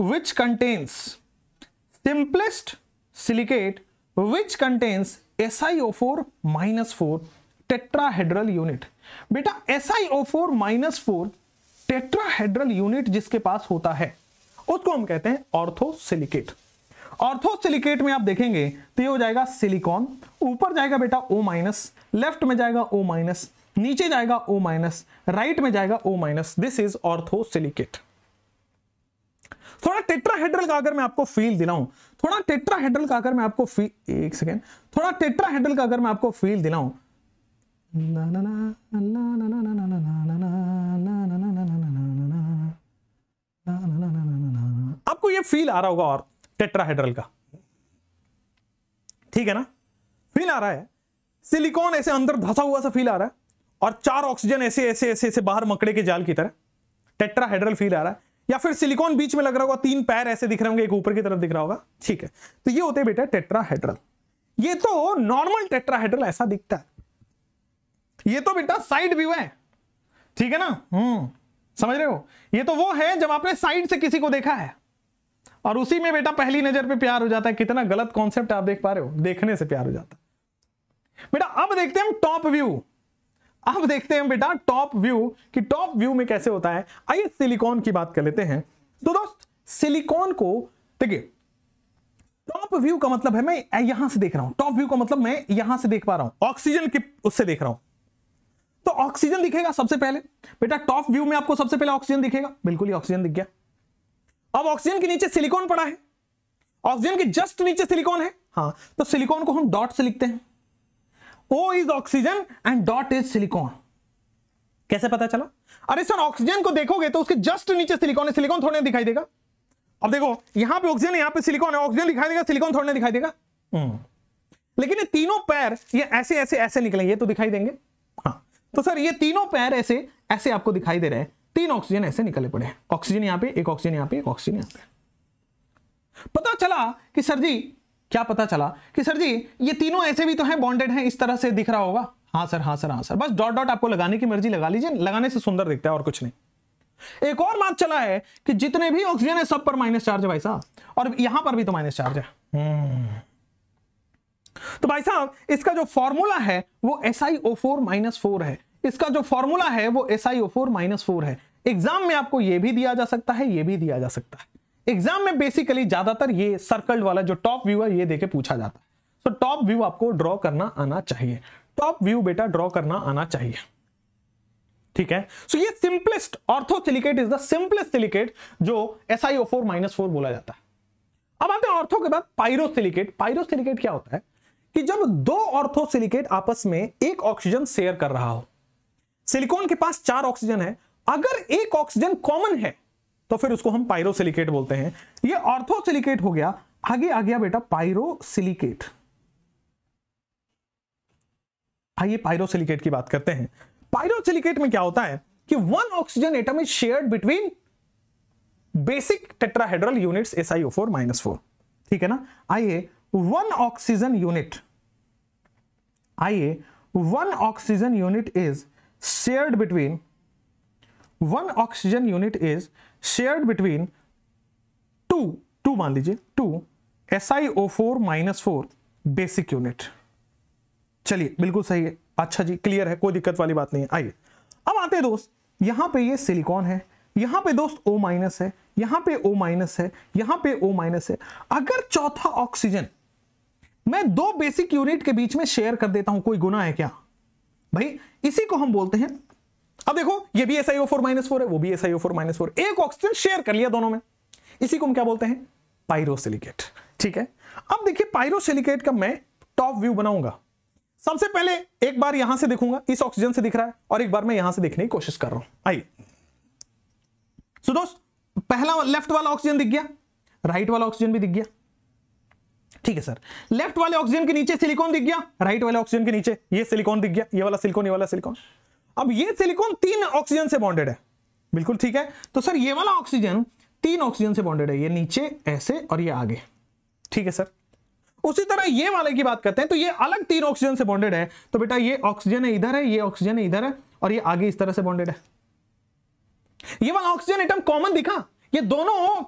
which contains simplest silicate which contains S I O four minus four tetrahedral unit बेटा S I O four minus four tetrahedral unit जिसके पास होता है, उसको हम कहते हैं ऑर्थोसिलिकेट ऑर्थोसिलिकेट में आप देखेंगे तो ये हो जाएगा सिलिकॉन ऊपर जाएगा बेटा ओ माइनस लेफ़्ट में जाएगा ओ माइनस नीचे जाएगा ओ माइनस राइट में जाएगा O minus this is orthosilicate थोड़ा टेट्राहेड्रल का अगर मैं आपको फील दिलाऊं थोड़ा टेट्राहेड्रल का अगर मैं आपको फील एक सेकेंड थोड़ा टेट्राहेड्रल का अगर मैं आपको फील दिलाऊं आपको ये फील आ रहा होगा और टेट्राहेड्रल का ठीक है ना फील आ रहा है सिलिकॉन ऐसे अंदर धसा हुआ सा फील आ रहा है और चार ऑक्सीजन ऐसे ऐसे ऐसे ऐसे बाहर मकड़े के जाल की तरह। टेट्राहेड्रल फील आ रहा है। या फिर सिलिकॉन बीच में लग रहा होगा, तीन पैर ऐसे दिख रहे होंगे, एक ऊपर की तरफ़ दिख रहा होगा। ठीक है। तो ये होते बेटा टेट्राहेड्रल ये तो नॉर्मल टेट्राहेड्रल ऐसा दिखता है। ये तो बेटा साइड व्यू है। ठीक है ना? हम्म। समझ रहे हो? ये तो वो है जब आपने साइड से किसी को देखा है। और उसी में बेटा पहली नज़र पे प्यार हो जाता है। कितना गलत कॉन्सेप्ट आप देख पा रहे हो। देखने से प्यार हो जाता है। बेटा, अब देखते हैं हम टॉप व्यू अब देखते हैं बेटा टॉप व्यू कि टॉप व्यू में कैसे होता है? आइए सिलिकॉन की बात कर लेते हैं। तो दोस्त सिलिकॉन को, देखिए टॉप व्यू का मतलब है, मैं यहाँ से देख रहा हूँ। टॉप व्यू का मतलब मैं यहाँ से देख पा रहा हूँ। ऑक्सीजन की उससे देख रहा हूँ। तो ऑक्सीजन दिखेगा सबसे पहले। बेटा टॉप व्यू में आपको सबसे पहले ऑक्सीजन दिखेगा। बिल्कुल ही ऑक्सीजन दिख गया। अब ऑक्सीजन के नीचे सिलिकॉन पड़ा है। ऑक्सीजन के जस्ट नीचे सिलिकॉन है। हाँ तो सिलिकॉन को हम डॉट से लिखते हैं। O is oxygen and dot is silicon कैसे पता चला? अरे सर ऑक्सीजन को देखोगे तो उसके जस्ट नीचे सिलिकॉन है सिलिकॉन थोड़े दिखाई देगा। अब देखो, यहाँ पे ऑक्सीजन यहाँ पे सिलिकॉन है ऑक्सीजन दिखाई देगा सिलिकॉन थोड़े दिखाई देगा। हम्म। लेकिन ये तीनों पैर ये ऐसे ऐसे ऐसे निकले ये तो दिखाई देंगे। हाँ। तो सर, ये तीनों पैर ऐसे ऐसे आपको दिखाई दे रहे हैं। तीन ऑक्सीजन ऐसे निकले पड़े ऑक्सीजन यहाँ पे, एक ऑक्सीजन यहाँ पे, एक ऑक्सीजन यहाँ पे। पता चला कि सर जी क्या पता चला कि सर जी, ये तीनों ऐसे भी तो हैं बॉन्डेड हैं, इस तरह से दिख रहा होगा। हाँ सर हाँ सर हाँ सर। बस डॉट डॉट आपको लगाने की मर्ज़ी लगा लीजिए, लगाने से सुंदर दिखता है और कुछ नहीं। एक और बात चला है कि जितने भी ऑक्सीजन है, सब पर माइनस चार्ज है भाई साहब। और यहाँ पर भी तो माइनस चार्ज है। हम्म। तो भाई साहब, इसका जो फॉर्मूला है, वो S I O four minus four है। इसका जो फॉर्मूला है, वो S I O four minus four है। एग्ज़ाम में आपको ये भी दिया जा सकता है, ये भी दिया जा सकता है। एग्ज़ाम में बेसिकली ज़्यादातर ये सर्कल्ड वाला जो टॉप व्यू है, ये देके पूछा जाता है। सो टॉप व्यू आपको ड्रॉ करना आना चाहिए। टॉप व्यू बेटा ड्रॉ करना आना चाहिए। ठीक है? सो ये simplest orthosilicate is the simplest silicate जो S I O four minus four बोला जाता है। अब आते हैं ऑर्थो के बाद पायरोसिलिकेट पायरोसिलिकेट क्या होता है? कि जब दो ऑर्थोसिलिकेट आपस में एक ऑक्सीजन शेयर कर रहा हो सिलिकॉन के पास चार ऑक्सीजन है। अगर एक ऑक्सीजन कॉमन है तो फिर उसको हम पायरोसिलिकेट बोलते हैं। ये ऑर्थोसिलिकेट हो गया। आगे आ गया बेटा, पायरोसिलिकेट। आइए पायरोसिलिकेट की बात करते हैं। पायरोसिलिकेट में क्या होता है कि one oxygen atom is shared between basic tetrahedral units four minus four ठीक है ना? आइए वन ऑक्सीजन यूनिट आइए one oxygen unit is shared between one oxygen unit is shared between two two मान लीजिए two S I O four minus four basic unit चलिए, बिल्कुल सही है। अच्छा जी क्लियर है, कोई दिक्कत वाली बात नहीं है। आइए, अब आते हैं दोस्त। यहाँ पे ये सिलिकॉन है, यहाँ पे दोस्त O माइनस है, यहाँ पे O माइनस है, यहाँ पे O माइनस है। अगर चौथा ऑक्सीजन मैं दो बेसिक यूनिट के बीच में शेयर कर देता हूँ, कोई गुना है क्या? भाई, इसी को हम बोलते हैं अब देखो, ये भी S I four minus four है, वो भी S I four minus four एक ऑक्सीजन शेयर कर लिया दोनों में। इसी को हम क्या बोलते हैं? पायरोसिलिकेट ठीक है? अब देखिए पायरोसिलिकेट का मैं टॉप व्यू बनाऊँगा। सबसे पहले एक बार यहाँ से देखूँगा, इस ऑक्सीजन से दिख रहा है, और एक बार मैं यहाँ से देखने की कोशिश कर रहा हूँ। आइए। सो दोस्त पहला लेफ़्ट वाला ऑक्सीजन दिख गया राइट वाला ऑक्सीजन भी दिख गया। ठीक है सर लेफ़्ट वाले ऑक्सीजन के नीचे सिलिकॉन दिख गया राइट वाले ऑक्सीजन के नीचे ये सिलिकॉन दिख गया, ये वाला सिलिकॉन ये वाला सिलिकॉन अब ये सिलिकॉन तीन ऑक्सीजन से बॉन्डेड है। बिल्कुल ठीक है? तो सर, ये वाला ऑक्सीजन तीन ऑक्सीजन से बॉन्डेड है। ये नीचे, ऐसे और ये आगे। ठीक है सर? उसी तरह ये वाले की बात करते हैं तो ये अलग तीन ऑक्सीजन से बॉन्डेड है। तो बेटा, ये ऑक्सीजन है इधर है, ये ऑक्सीजन है इधर है, और ये आगे इस तरह से बॉन्डेड है। ये वाला ऑक्सीजन एटम कॉमन दिखा? ये दोनों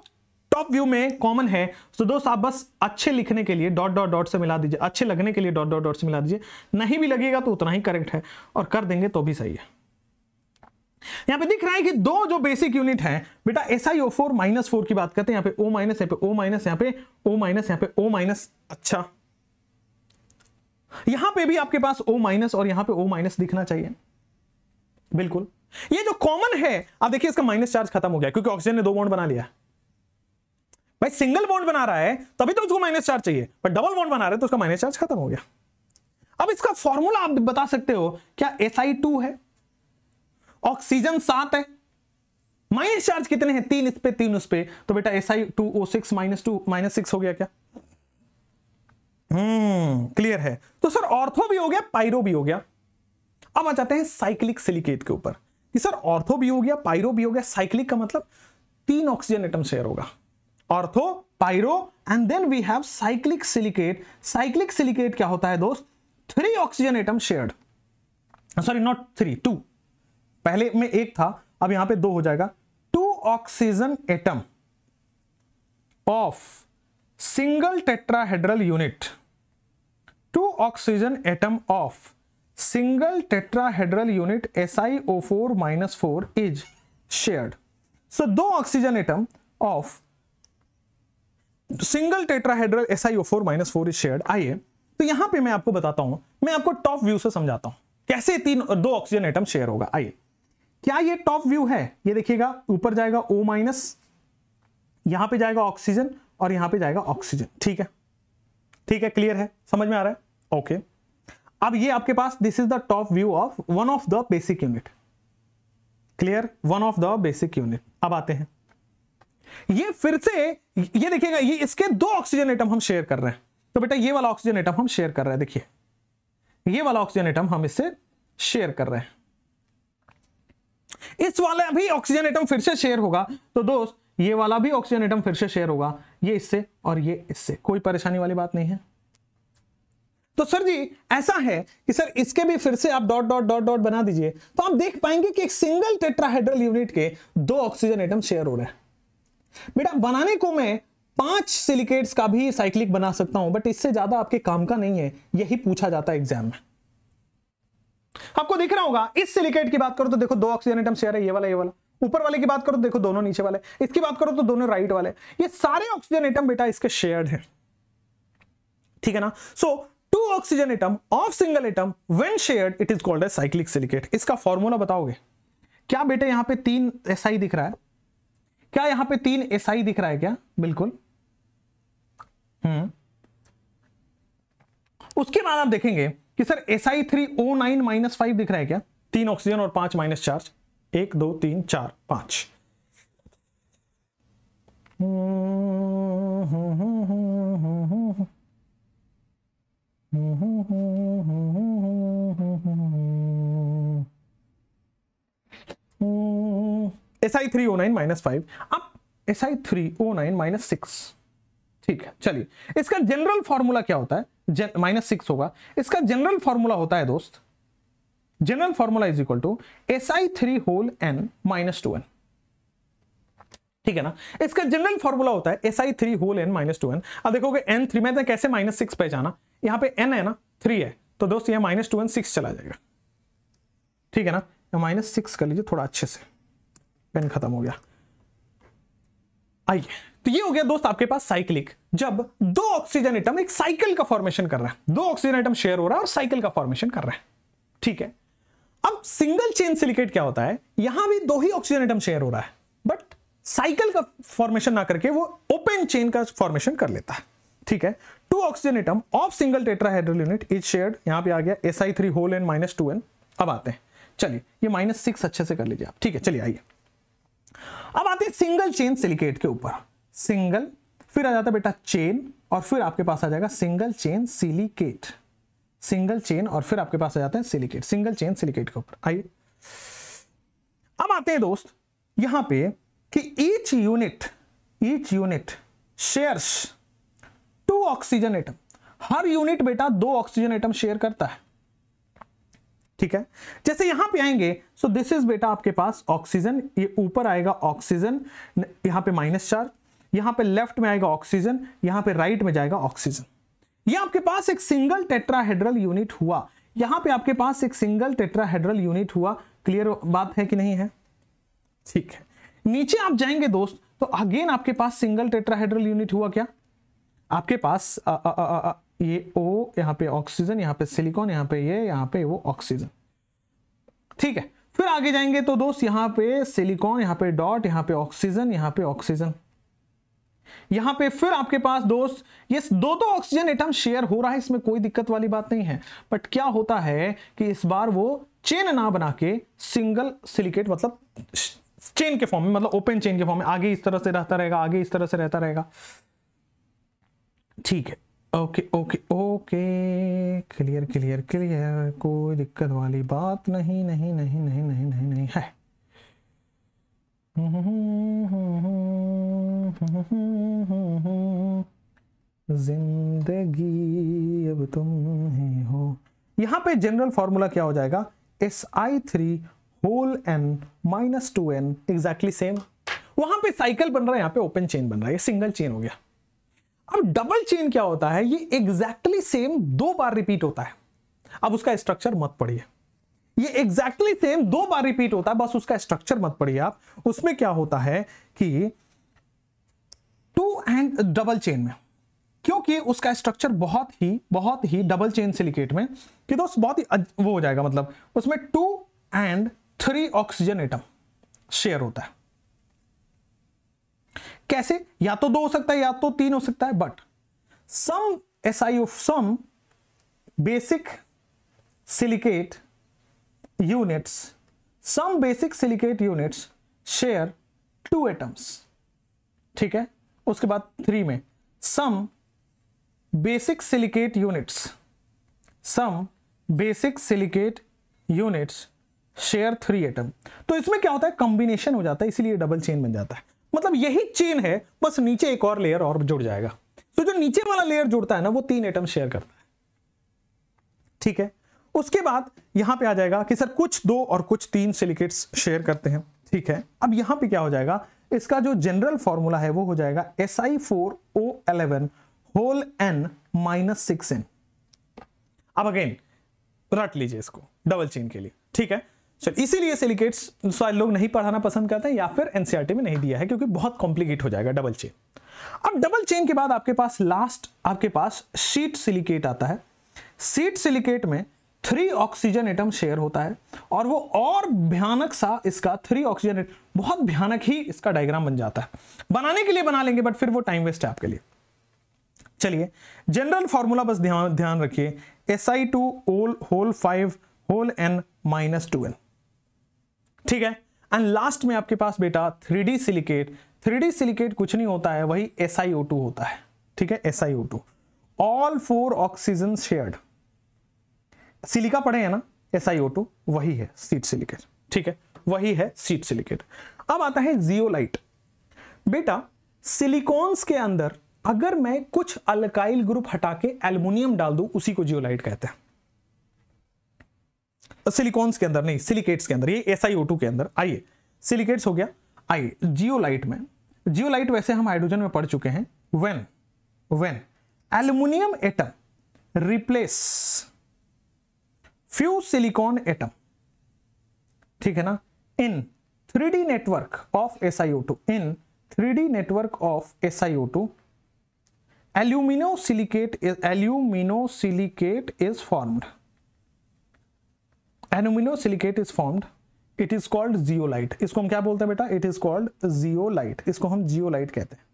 टॉप व्यू में कॉमन है। तो दोस्त, आप बस अच्छे लिखने के लिए डॉट डॉट डॉट से मिला दीजिए। अच्छे लगने के लिए डॉट डॉट डॉट से मिला दीजिए। नहीं भी लगेगा तो उतना ही करेक्ट है और कर देंगे तो भी सही है। यहाँ पे दिख रहा है कि दो जो बेसिक यूनिट है, बेटा S I O four minus four की बात करते हैं। यहाँ पे ओ माइनस यहाँ पे ओ माइनस यहाँ पे ओ माइनस यहाँ पे ओ माइनस अच्छा। यहाँ पे भी आपके पास ओ माइनस और यहाँ पे ओ माइनस दिखना चाहिए। बिल्कुल। ये जो कॉमन है, आप देखिए इसका माइनस चार्ज खत्म हो गया, क्योंकि ऑक्सीजन ने दो बॉन्ड बना लिया। भाई सिंगल बॉन्ड बना रहा है, तभी तो उसको माइनस चार्ज चाहिए। पर डबल बॉन्ड बना रहे तो उसका माइनस चार्ज खत्म हो गया। अब इसका फॉर्मूला आप बता सकते हो, क्या एस है? ऑक्सीजन सात है। माइनस चार्ज कितने हैं? तीन इस पे, तीन उस पे। तो बेटा S I two O six minus two minus six हो गया क्या? हम्म क्लियर है। तो सर ऑर्थो भी हो गया पाइरो भी हो गया। अब आ जाते हैं साइक्लिक सिलिकेट के ऊपर। कि सर ऑर्थो भी हो गया पाइरो भी हो गया। साइक्लिक का मतलब तीन ऑक्सीजन एटम शेयर होगा। Ortho pyro and then we have cyclic silicate cyclic silicate क्या होता है दोस्त? Three oxygen atom shared sorry not three two पहले में एक था, अब यहाँ पे दो हो जाएगा. Two oxygen atom of single tetrahedral unit two oxygen atom of single tetrahedral unit SiO4 minus 4 is shared. So, दो oxygen atom of single tetrahedral SiO4 minus 4 is shared. आइए तो यहाँ पे मैं आपको बताता हूँ, मैं आपको टॉप व्यू से समझाता हूँ, कैसे तीन, दो ऑक्सीजन एटम शेयर होगा। आइए, क्या ये टॉप व्यू है? ये देखिएगा, ऊपर जाएगा O माइनस यहाँ पे जाएगा ऑक्सीजन और यहाँ पे जाएगा ऑक्सीजन ठीक है? ठीक है क्लियर है? समझ में आ रहा है? ओके. अब ये आपके पास this is the top view of one of the basic unit clear one of the basic unit अब आते हैं। ये फिर से ये देखिएगा, ये इसके दो ऑक्सीजन एटम हम शेयर कर रहे हैं। तो बेटा ये वाला ऑक्सीजन एटम हम शेयर कर रहे हैं, देखिए। ये वाला ऑक्सीजन एटम हम इससे शेयर कर रहे हैं। इस वाला भी ऑक्सीजन एटम फिर से शेयर होगा। तो दोस्त, ये वाला भी ऑक्सीजन एटम फिर से शेयर होगा। ये इससे और ये इससे। कोई परेशानी वाली बात नहीं है। तो सर जी, ऐसा है कि सर इसके भी फिर से आप डॉट डॉट डॉट डॉट बना दीजिए। तो आप देख पाएँगे कि एक सिंगल टेट्राहेड्रल यूनिट के दो ऑक्सीजन एटम शेयर हो रहे हैं। बेटा, बनाने को मैं पाँच सिलिकेट्स का भी साइक्लिक बना सकता हूँ बट इससे ज़्यादा आपके काम का नहीं है। यही पूछा जाता है एग्ज़ाम में। आपको दिख रहा होगा, इस सिलिकेट की बात करो तो देखो दो ऑक्सीजन एटम शेयर है, ये वाला ये वाला। ऊपर वाले की बात करो तो देखो दोनों, नीचे वाले। इसकी बात करो तो दोनों राइट वाले। ये सारे ऑक्सीजन आइटम बेटा इसके शेयर्ड हैं। ठीक है ना? So two oxygen atom of single atom when shared it is called as cyclic silicate इसका फॉर्मूला बताओगे? क्या बेटे यहाँ पे तीन एस आई दिख रहा है? क्या यहाँ पे तीन एस आई दिख रहा है क्या? बिल्कुल। हम्म। उसके बाद आप देखेंगे कि sir S I three O nine minus five दिख रहा है क्या? तीन ऑक्सीजन और पाँच माइनस चार्ज एक, दो, तीन, चार, पाँच। S I three O nine minus five अब S I three O nine minus six ठीक है, चलिए। इसका जनरल फॉर्मूला क्या होता है? माइनस सिक्स होगा। इसका जनरल फॉर्मूला होता है, दोस्त। General formula is equal to S I three whole N minus two N ठीक है ना? इसका जनरल फॉर्मूला होता है S I three whole N minus two N अब देखोगे एन थ्री में कैसे माइनस सिक्स पहचाना यहाँ पे एन है ना थ्री है। तो दोस्त, यहाँ माइनस टू एन सिक्स चला जाएगा। ठीक है ना? माइनस सिक्स कर लीजिए थोड़ा अच्छे से। पेन खत्म हो गया। आइए तो ये हो गया दोस्त आपके पास साइक्लिक जब दो ऑक्सीजन एटम एक साइकिल का फॉर्मेशन कर रहा है। दो ऑक्सीजन एटम शेयर हो रहा है और साइकिल का फॉर्मेशन कर रहा है। ठीक है? अब सिंगल चेन सिलिकेट क्या होता है? यहाँ भी दो ही ऑक्सीजन एटम शेयर हो रहा है। बट साइकिल का फॉर्मेशन ना करके वो ओपन चेन का फॉर्मेशन कर लेता है। ठीक है? Two oxygen atom of single tetrahedral unit is shared यहाँ पे आ गया S I three whole N minus two N अब आते हैं। चलिए, ये माइनस सिक्स अच्छे से कर लीजिए आप। ठीक है, चलिए, आइए। अब आते हैं सिंगल चेन सिलिकेट के ऊपर। सिंगल फिर आ जाता है बेटा चेन और फिर आपके पास आ जाएगा single chain silicate single chain और फिर आपके पास आ जाता है सिलिकेट सिंगल चेन सिलिकेट के ऊपर। आइए। अब आते हैं दोस्त, यहाँ पे कि each unit each unit shares two oxygen atom हर यूनिट बेटा दो ऑक्सीजन एटम शेयर करता है। ठीक है? जैसे यहाँ पे आएँगे सो दिस इज़ बेटा आपके पास ऑक्सीजन ये ऊपर आएगा ऑक्सीजन यहाँ पे माइनस चार्ज यहाँ पे लेफ़्ट में आएगा ऑक्सीजन यहाँ पे राइट में जाएगा ऑक्सीजन ये आपके पास एक सिंगल टेट्राहेड्रल यूनिट हुआ. यहाँ पे आपके पास एक सिंगल टेट्राहेड्रल यूनिट हुआ. क्लियर बात है कि नहीं है? ठीक है. नीचे आप जाएँगे दोस्त तो अगेन आपके पास सिंगल टेट्राहेड्रल यूनिट हुआ क्या? आपके पास आ, आ, आ, आ, ये ओ यहाँ पे ऑक्सीजन यहाँ पे सिलिकॉन यहाँ पे ये, यहाँ पे वो ऑक्सीजन ठीक है? फिर आगे जाएँगे तो दोस्त, यहाँ पे सिलिकॉन यहाँ पे डॉट यहाँ पे ऑक्सीजन यहाँ पे ऑक्सीजन यहाँ पे फिर आपके पास दोस्त, ये दो दो ऑक्सीजन एटम शेयर हो रहा है, इसमें कोई दिक्कत वाली बात नहीं है. बट क्या होता है कि इस बार वो चेन ना बना के सिंगल सिलिकेट मतलब चेन के फॉर्म में मतलब ओपन चेन के फॉर्म में, आगे इस तरह से रहता रहेगा, आगे इस तरह से रहता रहेगा. ठीक है. Okay okay okay. Clear clear clear कोई दिक्कत वाली बात नहीं नहीं नहीं नहीं नहीं नहीं नहीं है। ज़िंदगी अब तुम ही हो। यहाँ पे जनरल फॉर्मूला क्या हो जाएगा? S I three whole N minus two N exactly same वहाँ पे साइकिल बन रहा है, यहाँ पे ओपन चेन बन रहा है। सिंगल चेन हो गया। अब डबल चेन क्या होता है? ये एग्जैक्टली exactly सेम दो बार रिपीट होता है। अब उसका स्ट्रक्चर मत पढ़िए। ये एग्जैक्टली exactly सेम दो बार रिपीट होता है, बस उसका स्ट्रक्चर मत पढ़िए आप। उसमें क्या होता है कि टू एंड डबल चेन में, क्योंकि उसका स्ट्रक्चर बहुत ही बहुत ही डबल चेन सिलिकेट में, कि दोस्त बहुत ही वो हो जाएगा मतलब उसमें two and three oxygen atom share होता है। कैसे? या तो दो हो सकता है, या तो तीन हो सकता है but some S I of some basic silicate units some basic silicate units share two atoms ठीक है? उसके बाद थ्री में some basic silicate units some basic silicate units share three atom तो इसमें क्या होता है? कॉम्बिनेशन हो जाता है, इसीलिए डबल चेन बन जाता है। मतलब यही चेन है, बस नीचे एक और लेयर और जुड़ जाएगा। तो जो नीचे वाला लेयर जुड़ता है ना, वो तीन एटम शेयर करता है। ठीक है? उसके बाद यहाँ पे आ जाएगा कि सर कुछ दो और कुछ तीन सिलिकेट्स शेयर करते हैं। ठीक है? अब यहाँ पे क्या हो जाएगा? इसका जो जनरल फॉर्मूला है, वो हो जाएगा S I four O eleven whole N minus six N अब अगेन रट लीजिए इसको डबल चेन के लिए। ठीक है? चल, इसीलिए सिलिकेट्स शायद लोग नहीं पढ़ाना पसंद करते हैं या फिर एनसीआरटी में नहीं दिया है, क्योंकि बहुत कॉम्प्लिकेट हो जाएगा डबल चेन अब डबल चेन के बाद आपके पास लास्ट आपके पास शीट सिलिकेट आता है। सीट सिलिकेट में थ्री ऑक्सीजन एटम शेयर होता है और वो और भयानक सा इसका थ्री ऑक्सीजन बहुत भयानक ही इसका डायग्राम बन जाता है। बनाने के लिए बना लेंगे बट फिर वो टाइम वेस्ट है आपके लिए। चलिए जनरल फॉर्मूला बस ध्यान ध्यान रखिए। S I two O whole five whole N minus two N ठीक है? एंड लास्ट में आपके पास बेटा थ्री सिलिकेट थ्री सिलिकेट कुछ नहीं होता है, वही एस होता है। ठीक है? Two all four oxygen shared silica पढ़े हैं ना? एस वही है सीट सिलिकेट ठीक है? वही है सीट सिलिकेट अब आता है जियोलाइट बेटा सिलिकॉन्स के अंदर अगर मैं कुछ अल्काइल ग्रुप हटा के एल्युमिनियम डाल दूँ, उसी को जियोलाइट कहते हैं। सिलिकॉन्स के अंदर नहीं, सिलिकेट्स के अंदर, ये एस के अंदर। आइए, सिलिकेट्स हो गया। आइए, जियोलाइट में। जियोलाइट वैसे हम हाइड्रोजन में पढ़ चुके हैं। When when aluminium atom replace few silicon atom ठीक है ना? In three network of SiO2 in three D network of SiO2 alumino silicate alumino silicate is alumino silicate is formed it is called zeolite इसको हम क्या बोलते हैं बेटा? It is called zeolite इसको हम जियोलाइट कहते हैं।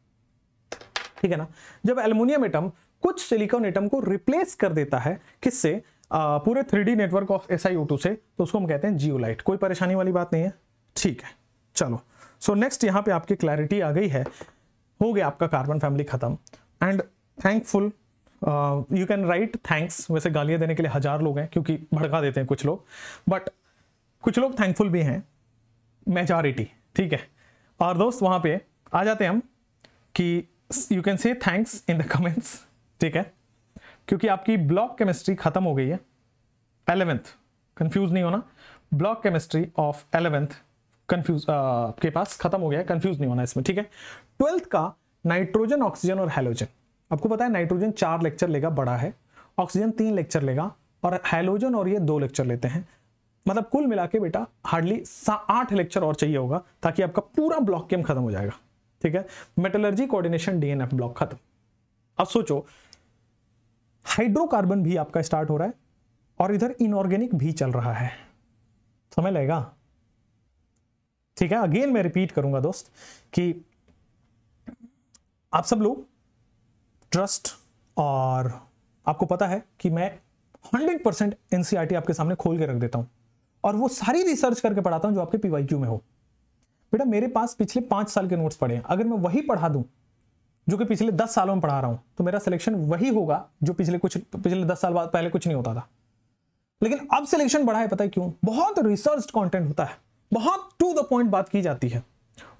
ठीक है ना? जब एल्यूमिनियम एटम कुछ सिलिकॉन एटम को रिप्लेस कर देता है, किससे? पूरे थ्री नेटवर्क ऑफ़ एस से तो उसको हम कहते हैं जियोलाइट कोई परेशानी वाली बात नहीं है? ठीक है। चलो। सो नेक्स्ट यहाँ पे आपकी क्लैरिटी आ गई है। हो गया आपका कार्बन फैमिली खत्म। And thankful you can write thanks वैसे गालियाँ देने के लिए हज़ार लोग हैं, क्योंकि भड़का देते हैं कुछ लोग। बट कुछ लोग थैंकफुल भी हैं मेजॉरिटी ठीक है? और दोस्त वहाँ पे, आ जाते हैं हम, कि you can say thanks in the comments ठीक है? क्योंकि आपकी ब्लॉक केमिस्ट्री खत्म हो गई है एलेवेंथ कंफ्यूज नहीं होना। Block chemistry of eleventh confuse आपके पास खत्म हो गया है कंफ्यूज नहीं होना इसमें, ठीक है? ट्वेल्थ का नाइट्रोजन ऑक्सीजन और हेलोजन आपको पता है नाइट्रोजन चार लेक्चर लेगा, बड़ा है, ऑक्सीजन तीन लेक्चर लेगा, और हाइलोजन और ये दो लेक्चर लेते हैं। मतलब कुल मिला के बेटा, हार्डली आठ लेक्चर और चाहिए होगा, ताकि आपका पूरा ब्लॉक केम खत्म हो जाएगा। ठीक है? मेटलर्जी कोऑर्डिनेशन डीएनएफ ब्लॉक खत्म। अब सोचो, हाइड्रोकार्बन भी आपका स्टार्ट हो रहा है, और इधर इनऑर्गेनिक भी चल रहा है। समय लगेगा ठीक है? अगेन मैं रिपीट करूँगा दोस्त, कि आप सब लोग ट्रस्ट और आपको पता है कि मैं हंड्रेड परसेंट एनसीआरटी आपके सामने खोल के रख देता हूँ और वो सारी रिसर्च करके पढ़ाता हूँ जो आपके पीवाईक्यू में हो। बेटा, मेरे पास पिछले पाँच साल के नोट्स पढ़े हैं। अगर मैं वही पढ़ा दूँ, जो कि पिछले दस सालों में पढ़ा रहा हूँ तो मेरा सिलेक्शन वही होगा जो पिछले कुछ, पिछले दस साल बाद पहले कुछ नहीं होता था। लेकिन अब सिलेक्शन बढ़ा है, पता है क्यों? बहुत रिसर्च कंटेंट होता है। बहुत टू द पॉइंट बात की जाती है।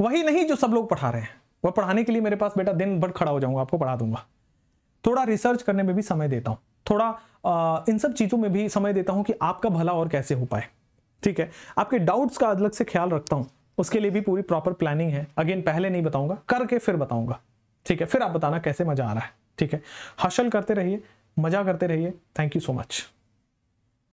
वही नहीं जो सब लोग पढ़ा रहे हैं। वह पढ़ाने के लिए मेरे पास बेटा दिन भर खड़ा हो जाऊँगा, आपको पढ़ा दूँगा। थोड़ा रिसर्च करने में भी समय देता हूँ। थोड़ा आ, इन सब चीज़ों में भी समय देता हूँ कि आपका भला और कैसे हो पाए। ठीक है? आपके डाउट्स का अलग से ख्याल रखता हूँ। उसके लिए भी पूरी प्रॉपर प्लानिंग है। अगेन पहले नहीं बताऊँगा करके फिर बताऊँगा। ठीक है? फिर आप बताना कैसे मज़ा आ रहा है। ठीक है? हसल करते रहिए मज़ा करते रहिए। Thank you so much